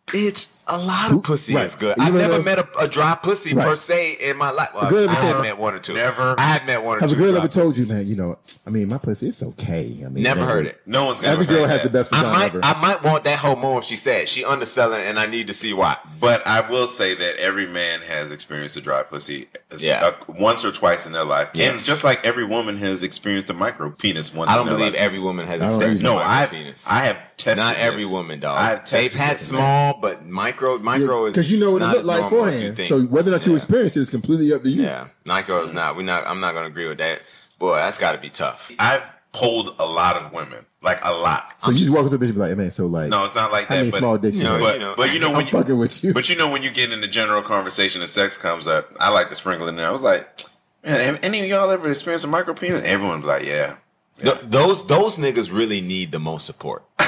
Bitch, a lot of pussy right. is good. You I've never met a, a dry pussy Right. per se in my life. Well, girl ever I said- have met one or two. Never. I have met one or Have two. a girl ever told you, pussies. man, you know, I mean, my pussy, is okay. I mean, Never man, heard it. No one's gonna Every say girl has the best I might, ever. I might want that hoe more if she said she underselling, and I need to see why. But I will say that every man has experienced a dry pussy Yeah. uh, once or twice in their life. And just like every woman has experienced a micro penis once I don't believe life. every woman has I don't experienced either. No, a I micro penis. I have tested Not every this. woman, dog. I've They've had small, but micro, micro micro is Because you know what it looked like normal as beforehand. So whether or not you Yeah. experience it is completely up to you. Yeah, micro is not. We not. I'm not gonna agree with that. Boy, that's got to be tough. I've pulled a lot of women, like a lot. So you just walk up to a bitch and be like, hey, man, so like, No, it's not like how that. many but, small dicks you No, but, you know. but you know I'm you, fucking with you. but you know when you get in the general conversation and sex comes up, I like to sprinkle in there. I was like, man, have any of y'all ever experienced a micro penis? Everyone's like, yeah. Th- those those niggas really need the most support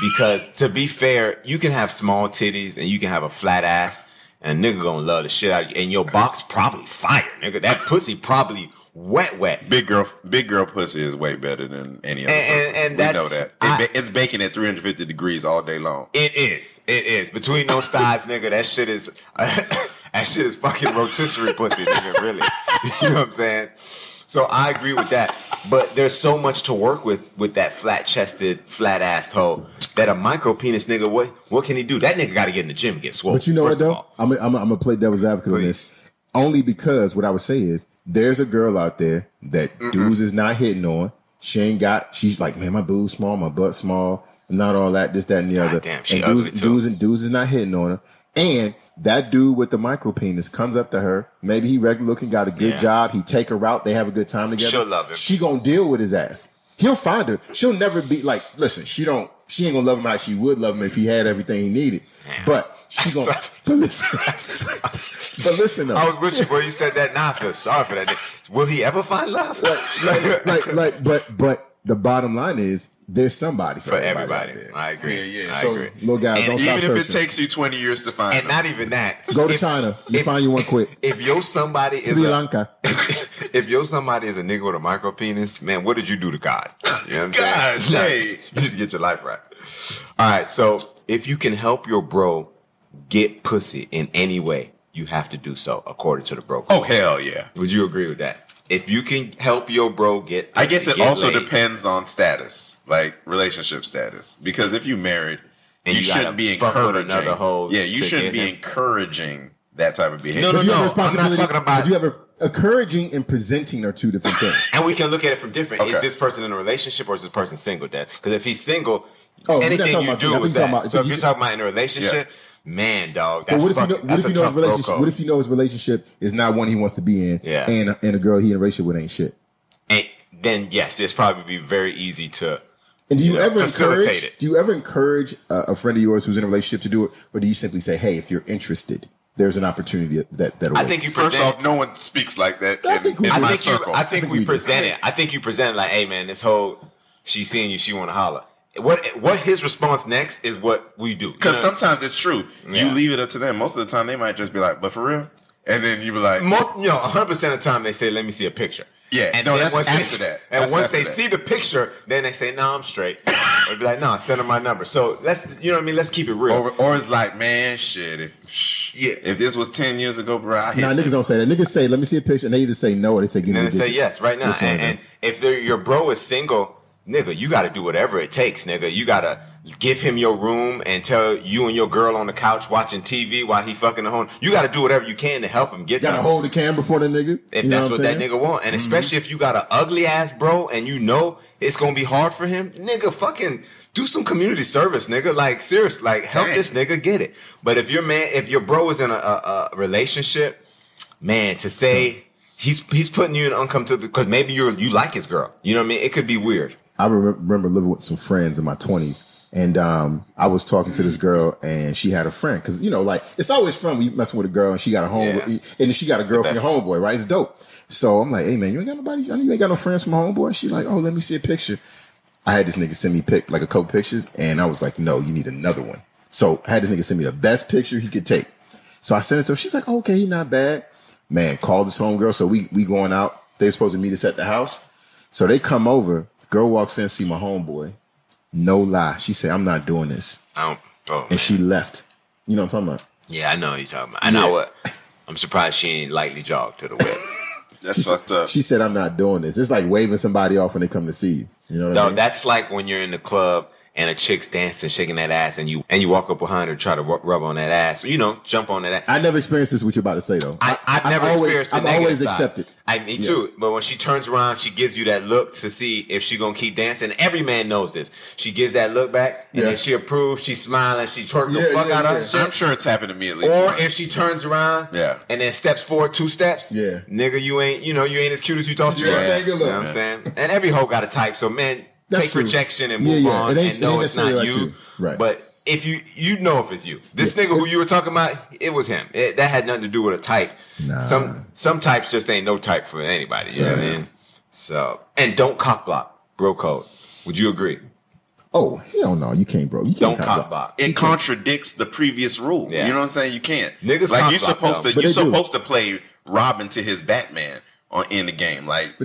because to be fair, you can have small titties and you can have a flat ass, and nigga gonna love the shit out of you, and your box probably fire, nigga. That pussy probably wet, wet. Big girl, big girl pussy is way better than any other. And- and- and we know that. It I- it's baking at 350 degrees all day long. It is. It is. Between those thighs, nigga, that shit is that shit is fucking rotisserie pussy, nigga, really. You know what I'm saying? So I agree with that. But there's so much to work with with that flat chested, flat assed hoe that a micro penis nigga, what what can he do? That nigga gotta get in the gym and get swole. But you know what though? I'm I'm I'm gonna play devil's advocate on this. Only because what I would say is there's a girl out there that dudes is not hitting on. She ain't got. She's like, man, my boob's small, my butt small, not all that, this, that, and the other. damn, she and dudes, ugly, too. dudes and dudes is not hitting on her. And that dude with the micro penis comes up to her. Maybe he regular looking, got a good Yeah. job. He take her out. They have a good time together. She'll love him. She gonna deal with his ass. He'll find her. She'll never be like, listen, she don't. She ain't gonna love him how she would love him if he had everything he needed. But she's gonna. But listen, but listen though. I was with you, bro. You said that. Nah, I feel sorry for that. Will he ever find love? like, like, like, but, but the bottom line is there's somebody for, for everybody. everybody. out. I agree. Yeah, yeah. I agree. little guys, And don't stop Even if searching. it takes you 20 years to find And them. not even that. Go to If- China. You if- find you one quick. If your somebody is Sri a, Lanka. if your somebody is a nigga with a micro penis, man, what did you do to God? You know what I'm God, saying? hey. you need to get your life right. All right, so if you can help your bro get pussy in any way, you have to do so according to the bro. oh, hell yeah. would you agree with that? If you can help your bro get, I guess it get also laid, depends on status, like relationship status. Because if you married, And you, you shouldn't be encouraging. another hoe yeah, you shouldn't be him. encouraging that type of behavior. No, no, But you have no. I'm not talking about. But you have a, encouraging and presenting are two different ah, things. And we can look at it from different. Is this person in a relationship or is this person single, Dad? Because if he's single, Oh, anything you do single. Is think you're talking that. about- so if you- you're talking about in a relationship, man, dog, that's But what if you know? What if you know his relationship? What if you know his relationship is not one he wants to be in? Yeah. And and a girl he in a relationship with ain't shit. And then yes, it's probably be very easy to And do you, You know, ever facilitate encourage? it. Do you ever encourage a, a friend of yours who's in a relationship to do it, or do you simply say, "Hey, if you're interested, there's an opportunity that that I think you First off, no one speaks like that I in, think we in. I my think you. I think, think we we do. present it. I think you present it like, "Hey, man, this whole she's seeing you, she want to holler." What what his response next is what we do. Because You know? sometimes it's true. Yeah. You leave it up to them. Most of the time, they might just be like, "But for real," and then you be like, Mo- you know, 100 percent of the time they say, "Let me see a picture." Yeah, and no, then that's once after they, that. And That's once they that. see the picture, then they say, "No, I'm straight." or be like, "No, send them my number." So let's, you know what I mean? Let's keep it real. or, or it's like, man, shit. If Yeah. if this was ten years ago, bro, I hit Nah, niggas don't say that. Niggas say, "Let me see a picture," and they either say no or they say, "Give me and the then say yes right now. And, and if they're, your bro is single, nigga, you got to do whatever it takes, nigga. You got to give him your room and tell you and your girl on the couch watching TV while he fucking the home. You got to do whatever you can to help him get gotta to hold the camera for the nigga. if You that's what, I'm that nigga want. And mm-hmm. especially if you got an ugly ass bro and you know it's gonna be hard for him, nigga, fucking do some community service, nigga. Like serious, like help Dang. this nigga get it. But if your man, if your bro is in a, a, a relationship, man, to say hmm. he's he's putting you in uncomfortable because maybe you're you like his girl. You know what I mean? It could be weird. I remember, living with some friends in my twenties, and um, I was talking to this girl, and she had a friend because you know, like it's always fun when you messing with a girl and she got a home, Yeah. and she got a girl from your homeboy, right? It's dope. So I'm like, hey man, you ain't got nobody, you ain't got no friends from homeboy. She's like, oh, let me see a picture. I had this nigga send me pic like a couple pictures, and I was like, no, you need another one. So I had this nigga send me the best picture he could take. So I sent it to her. She's like, okay, he not bad. Man, called this homegirl. So we we going out. They supposed to meet us at the house. So they come over. Girl walks in, see my homeboy. No lie. She said, I'm not doing this. I don't. Oh, And she left. You know what I'm talking about? yeah, I know what you're talking about. I know Yeah. what. I'm surprised she ain't lightly jogged to the whip. That's fucked up. She said, I'm not doing this. It's like waving somebody off when they come to see you. You know what I No, mean? that's like when you're in the club and a chick's dancing, shaking that ass, and you and you walk up behind her, try to ru- rub on that ass, you know, jump on that ass. I never experienced this, what you're about to say, though. I, I've never always, experienced the I've always side. accepted. I me Yeah. too. But when she turns around, she gives you that look to see if she gonna keep dancing. Every man knows this. She gives that look back, and Yeah. then she approves. She smiling. She twerk the fuck yeah, out of her yeah. shit. I'm sure it's happened to me at least. Or once. if she turns around, Yeah. and then steps forward two steps, Yeah. nigga, you ain't, you know, you ain't as cute as you thought you Yeah, were. thank you, You know what I'm saying? And every hoe got a type, so man, That's take true. rejection and move yeah. on, It ain't- and know it ain't it's not necessarily you. you. Right. But if you you know if it's you, this nigga who you were talking about, it was him. It, that had nothing to do with a type. Nah. Some some types just ain't no type for anybody. You know what I mean? So and don't cock block, bro code. Would you agree? Oh, hell no. You can't, bro. You can't Don't cock cock block. block. it contradicts the previous rule. Yeah. You know what I'm saying? You can't. Niggas like you're supposed though. to. You're they do. supposed to play Robin to his Batman on in the game. Like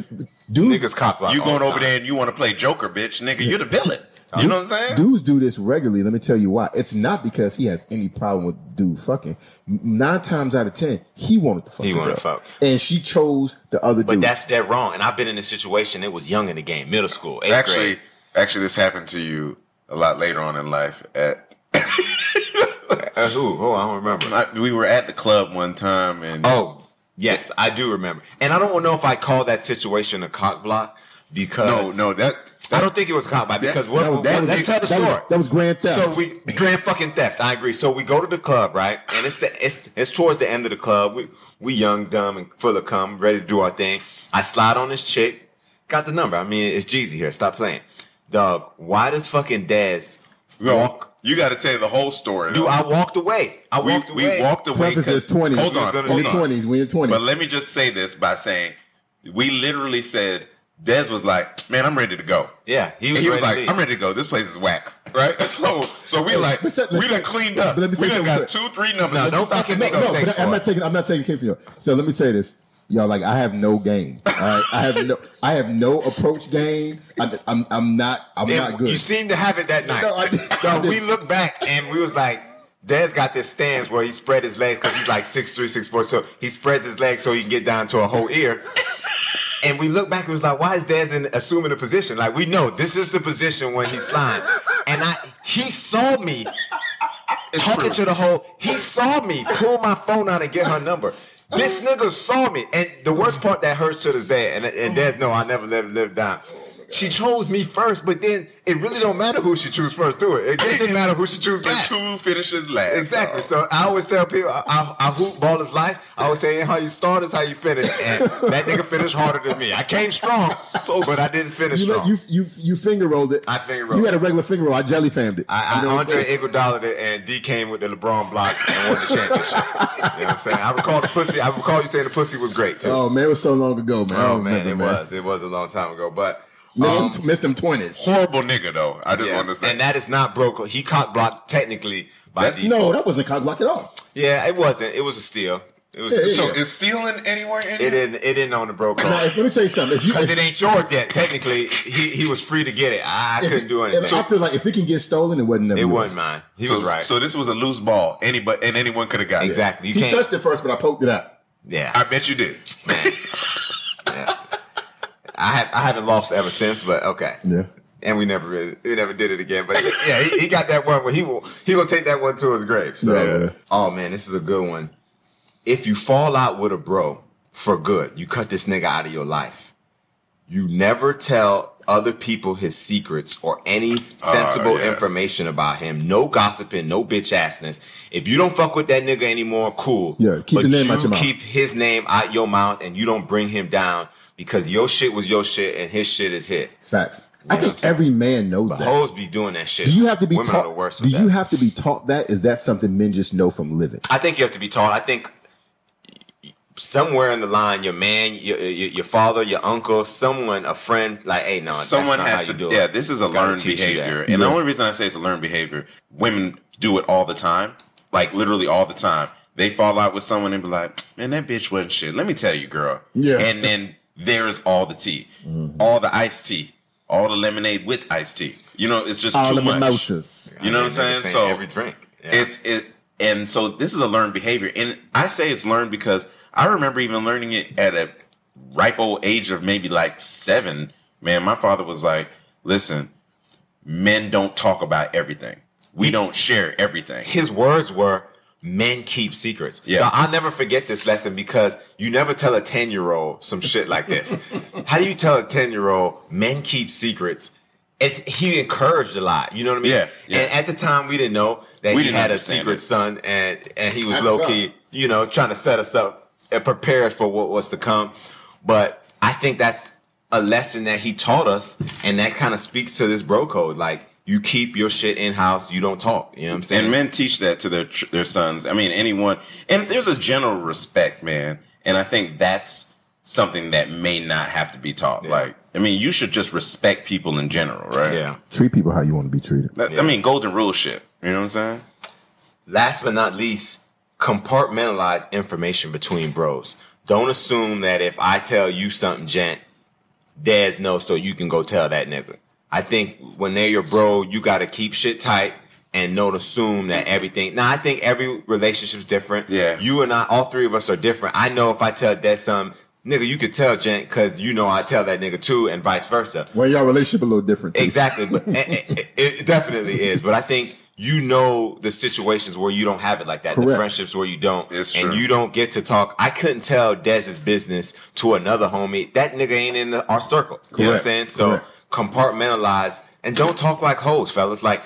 Dudes, Niggas cock block. you going over there and you want to play Joker, bitch, nigga. You're the villain. You know what I'm saying? Dudes do this regularly. Let me tell you why. It's not because he has any problem with dude fucking. Nine times out of ten, he wanted to fuck. He wanted to fuck. and she chose the other But dude. that's dead wrong. And I've been in a situation. It was young in the game, middle school, eighth Actually, grade. actually, this happened to you a lot later on in life. At Uh, who? Oh, I don't remember. I, we were at the club one time, and Oh, yes, I do remember. And I don't know if I call that situation a cock block because no, no, that, I don't think it was cock block because what, That was- that was- let's tell the that was- story. that was grand theft. So we grand fucking theft. I agree. So we go to the club, right? And it's the it's it's towards the end of the club. We we young, dumb, and full of cum, ready to do our thing. I slide on this chick, got the number. I mean, it's Jeezy here. Stop playing, dog. Why does fucking Dez walk? You got to tell the whole story. Dude, though. I walked away. I we, walked we away. walked away. Preface 'cause- this twenties. Hold on, gonna in the twenties. We in the twenties. But let me just say this by saying, we literally said, Dez was like, "Man, I'm ready to go." Yeah, he was he was like, "I'm ready to go. This place is whack." Right? So, so we like, but set- we let's done set- cleaned but up. let me say we done something got two, three numbers. No, don't fucking make no, nigga. no, but I'm not taking. I'm not taking cake from you. So let me say this, y'all. Like I have no game. All right, I have no. I have no approach game. I, I'm. I'm not. I'm And not good. You seem to have it that night. No, I did- I did. we look back and we was like, Dez got this stance where he spread his legs because he's like six three, six four. So he spreads his legs so he can get down to a whole ear. And we look back and was like, why is Dez in assuming a position? Like we know this is the position when he's sliding. And I he saw me talking to the whole. He saw me pull my phone out and get her number. This nigga saw me, and the worst part that hurts to this day, and and Dez know I never lived lived down. She chose me first, but then it really don't matter who she choose first. Do it. It doesn't matter who she choose It's last. who finishes last. Exactly. dog. So I always tell people, I, I, I hoop ball is life. I always say, how you start is how you finish. And that nigga finished harder than me. I came strong, but I didn't finish You, strong. you you you finger rolled it. I finger rolled You had a regular finger roll. I jelly fammed it. I, I You know I'm Andre? Iguodala it, and D came with the LeBron block and won the championship. you know what I'm saying? I recall the pussy. I recall you saying the pussy was great too. Oh man, it was so long ago, man. Oh man, remember, it was. It was a long time ago, but. Missed, um, them, missed them twenties. horrible nigga though. I just yeah, want to say and that is not broke. He cock blocked technically by That- No, that wasn't a cock block at all. Yeah, it wasn't. It was a steal. It was. Yeah, a yeah, steal. So is stealing anywhere in It here? didn't. It didn't own the broke Now, if, let me tell you something. If you Because if, it ain't yours yet. Technically, he, he was free to get it. I, I couldn't do if anything. I feel like if it can get stolen, it wasn't it yours. wasn't mine. He so, was right. So this was a loose ball. Anybody and anyone could have got it. exactly. You He can't. touched it first, but I poked it out. yeah. I bet you did. man. I have. I haven't lost ever since. But okay. Yeah. And we never really, we never did it again. But yeah, he, he got that one. Where he will he gonna take that one to his grave. So, Yeah. oh man, this is a good one. If you fall out with a bro for good, you cut this nigga out of your life. You never tell other people his secrets or any ah, sensible yeah. information about him. No gossiping, no bitch assness. If you don't fuck with that nigga anymore, cool. Yeah, keep but the name you out your mouth. keep his name out your mouth and you don't bring him down because your shit was your shit and his shit is his. Facts. I think every man knows But that. hoes be doing that shit. Do you have to be Women taught? Are the worst do with you that. have to be taught that? Is that something men just know from living? I think you have to be taught. I think somewhere in the line, your man, your your, your father, your uncle, someone, a friend, like, hey, no, Someone that's not has how to. you do Yeah, it. this is a learned teach you that. behavior, and the only reason I say it's a learned behavior, women do it all the time, like literally all the time. They fall out with someone and be like, "Man, that bitch wasn't shit." Let me tell you, girl. Yeah. And then there's all the tea, mm-hmm. all the iced tea, all the lemonade with iced tea. You know, it's just All too the much. mimosas. You know what I'm saying? saying So every drink. Yeah. it's it, and so this is a learned behavior, and I say it's learned because I remember even learning it at a ripe old age of maybe like seven. Man, my father was like, "Listen, men don't talk about everything. We don't share everything." his words were men keep secrets. Yeah. Now, I'll never forget this lesson because you never tell a 10 year old some shit like this. How do you tell a 10 year old men keep secrets? It, he encouraged a lot, you know what I mean? Yeah, yeah. And at the time, we didn't know that We he had a secret it. son, and and he was That's low key, you know, trying to set us up and prepare for what was to come. But I think that's a lesson that he taught us, and that kind of speaks to this bro code. Like you keep your shit in house, you don't talk. You know what I'm saying? and men teach that to their their sons. I mean, anyone, and there's a general respect, man. And I think that's something that may not have to be taught. Yeah. Like, I mean, you should just respect people in general, right? yeah. Treat people how you want to be treated. That- Yeah. I mean, golden rule shit. You know what I'm saying? Last but not least, compartmentalize information between bros. Don't assume that if I tell you something, gent, Dez knows so you can go tell that nigga. I think when they're your bro, you got to keep shit tight and don't assume that everything. Now, I think every relationship's different. Yeah. You and I, all three of us are different. I know if I tell Dez something, nigga, you could tell gent because you know I tell that nigga too, and vice versa. Well, y'all relationship a little different. Too. Exactly, but it, it- it definitely is. But I think you know the situations where you don't have it like that, the friendships where you don't, It's and true. you don't get to talk. I couldn't tell Dez's business to another homie. That nigga ain't in the, our circle. You know what I'm saying? So Correct. compartmentalize and don't talk like hoes, fellas. Like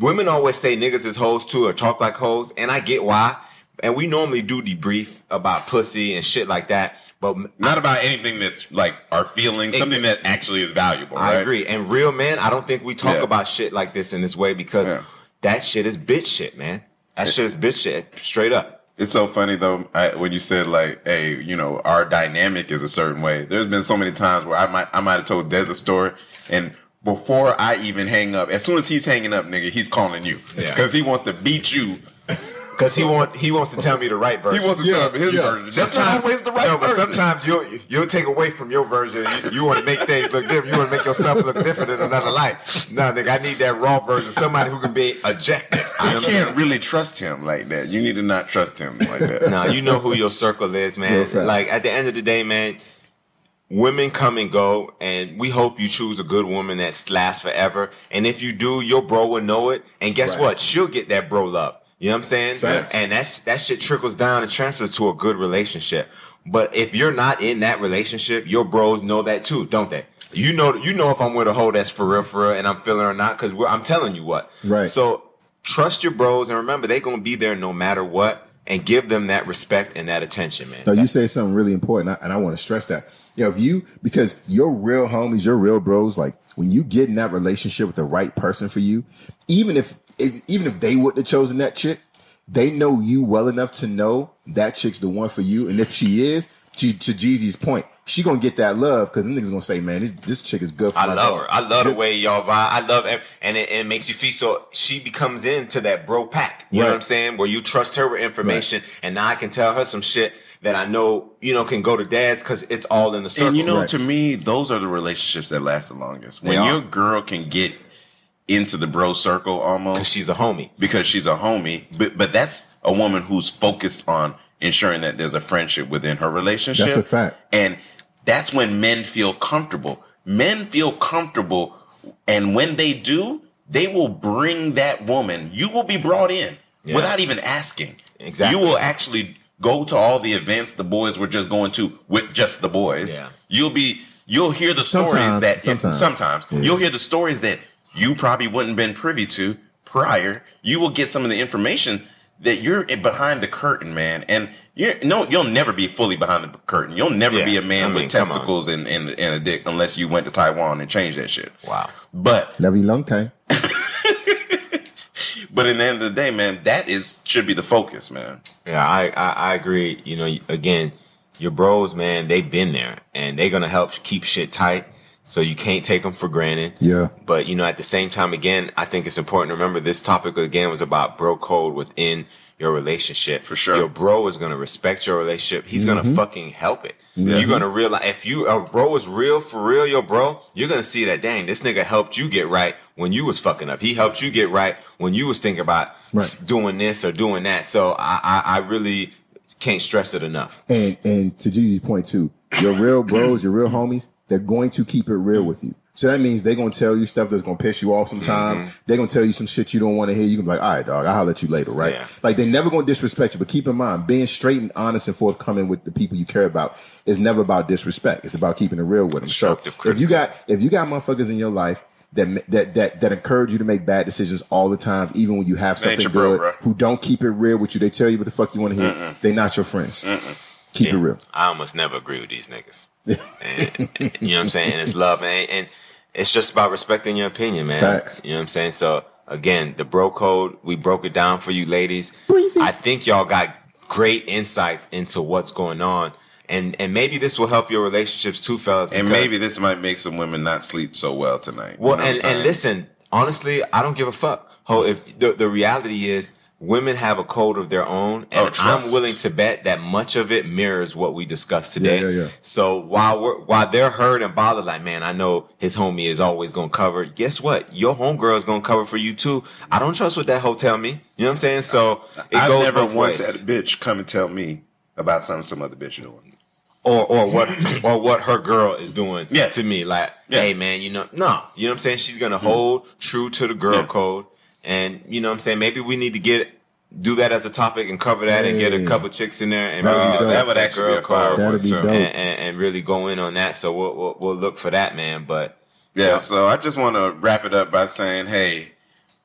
women always say niggas is hoes too or talk like hoes, and I get why. And we normally do debrief about pussy and shit like that, but Not about anything that's like our feelings, something that actually is valuable. I right? agree. And real men, I don't think we talk Yeah. about shit like this in this way because Yeah. That shit is bitch shit, man. That shit is bitch shit, straight up. It's so funny though I, when you said like, "Hey, you know, our dynamic is a certain way." There's been so many times where I might I might have told Dez a story, and before I even hang up, as soon as he's hanging up, nigga, he's calling you Yeah. because he wants to beat you. Because he want he wants to tell me the right version. He wants to Yeah, tell me his yeah. version. That's not always the right no, but sometimes you'll you'll take away from your version. You, you want to make things look different. You want to make yourself look different in another light. No, nigga, I need that raw version. Somebody who can be ejected. You can't really trust him like that. You need to not trust him like that. Nah, you know who your circle is, man. Like at the end of the day, man, women come and go, and we hope you choose a good woman that lasts forever. And if you do, your bro will know it. And guess Right. what? She'll get that bro love. You know what I'm saying? Facts. And that's that shit trickles down and transfers to a good relationship. But if you're not in that relationship, your bros know that too, don't they? You know, you know if I'm with a hoe that's for real, for real, and I'm feeling or not, because I'm telling you what. Right. So trust your bros, and remember they're gonna be there no matter what, and give them that respect and that attention, man. No, you say something really important, and I want to stress that. You know, if you because your real homies, your real bros, like when you get in that relationship with the right person for you, even if, if even if they wouldn't have chosen that chick, they know you well enough to know that chick's the one for you, and if she is, to to Jeezy's point, she gonna get that love because them niggas gonna say, man, this, this chick is good for I my love dog." her. I love the way y'all vibe. I love it, and it, it makes you feel so. She becomes into that bro pack. You know what I'm saying? Where you trust her with information, and now I can tell her some shit that I know you know can go to dad's because it's all in the circle. And you know, Right. to me, those are the relationships that last the longest. When are. your girl can get into the bro circle almost, because she's a homie. because she's a homie, but but that's a woman who's focused on ensuring that there's a friendship within her relationship. That's a fact. And that's when men feel comfortable. Men feel comfortable, and when they do, they will bring that woman. You will be brought in Yeah. without even asking. Exactly. You will actually go to all the events the boys were just going to with just the boys. Yeah. You'll be you'll hear the stories Sometimes, that sometimes. sometimes Yeah. you'll hear the stories that you probably wouldn't been privy to prior. You will get some of the information that you're behind the curtain, man. And you're no, you'll never be fully behind the curtain. You'll never Yeah. be a man I mean, with come testicles and, and and a dick unless you went to Taiwan and changed that shit. Wow. But Love you long time. but in the end of the day, man, that is should be the focus, man. Yeah, I, I I agree. You know, again, your bros, man, they've been there, and they're gonna help keep shit tight. So you can't take them for granted. Yeah. But you know, at the same time, again, I think it's important to remember this topic again was about bro code within your relationship. For sure. Your bro is gonna respect your relationship. He's Mm-hmm. gonna fucking help it. You're gonna realize if you a bro is real for real, your bro, you're gonna see that dang, this nigga helped you get right when you was fucking up. He helped you get right when you was thinking about Right. doing this or doing that. So I, I, I really can't stress it enough. And and to Jezzy's point too, your real bros, your real homies, they're going to keep it real mm. with you. So that means they're gonna tell you stuff that's gonna piss you off sometimes. Mm-hmm. They're gonna tell you some shit you don't want to hear. You can be like, all right, dog, I'll holler at you later, right? Yeah. Like they're never gonna disrespect you. But keep in mind, being straight and honest and forthcoming with the people you care about is never about disrespect. It's about keeping it real with them. So if you got if you got motherfuckers in your life that that that that encourage you to make bad decisions all the time, even when you have something bro, good, bruh. who don't keep it real with you, they tell you what the fuck you want to hear. They're not your friends. Keep it real. I almost never agree with these niggas. And- you know what I'm saying? And it's love, man. And it's just about respecting your opinion, man. Facts. You know what I'm saying? So again, the bro code, we broke it down for you ladies. Breezy. I think y'all got great insights into what's going on. And and maybe this will help your relationships too, fellas. And maybe this might make some women not sleep so well tonight. You well, know and, and listen, honestly, I don't give a fuck. Ho, if the, the reality is women have a code of their own, and Oh, I'm willing to bet that much of it mirrors what we discussed today. Yeah, yeah, yeah. So while we're while they're hurt and bothered, like, man, I know his homie is always gonna cover. Guess what? Your homegirl is gonna cover for you too. I don't trust what that hoe tell me. You know what I'm saying? So it I've goes never once ways. had a bitch come and tell me about something some other bitch doing. or or what or what her girl is doing Yeah. to me. Like, Yeah. hey man, you know, no, you know what I'm saying? She's gonna hold true to the girl Yeah. code, and you know what I'm saying? Maybe we need to get do that as a topic and cover that and get a couple chicks in there and That'd really be discuss dope. that that girl be a fire code That'd one be too. dope. and, and, and really go in on that. So we'll, we'll we'll look for that, man. But Yeah, so I just want to wrap it up by saying, hey,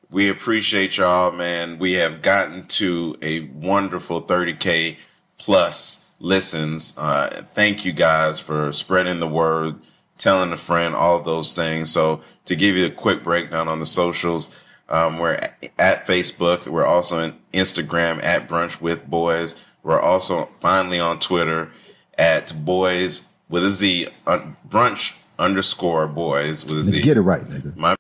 we appreciate y'all, man. We have gotten to a wonderful 30K plus listens. Uh, thank you guys for spreading the word, telling a friend, all those things. So to give you a quick breakdown on the socials, um, we're at Facebook. We're also on Instagram at Brunch with Boys. We're also finally on Twitter at Boys with a Z, uh, Brunch underscore Boys with a Z. Get it right, nigga. My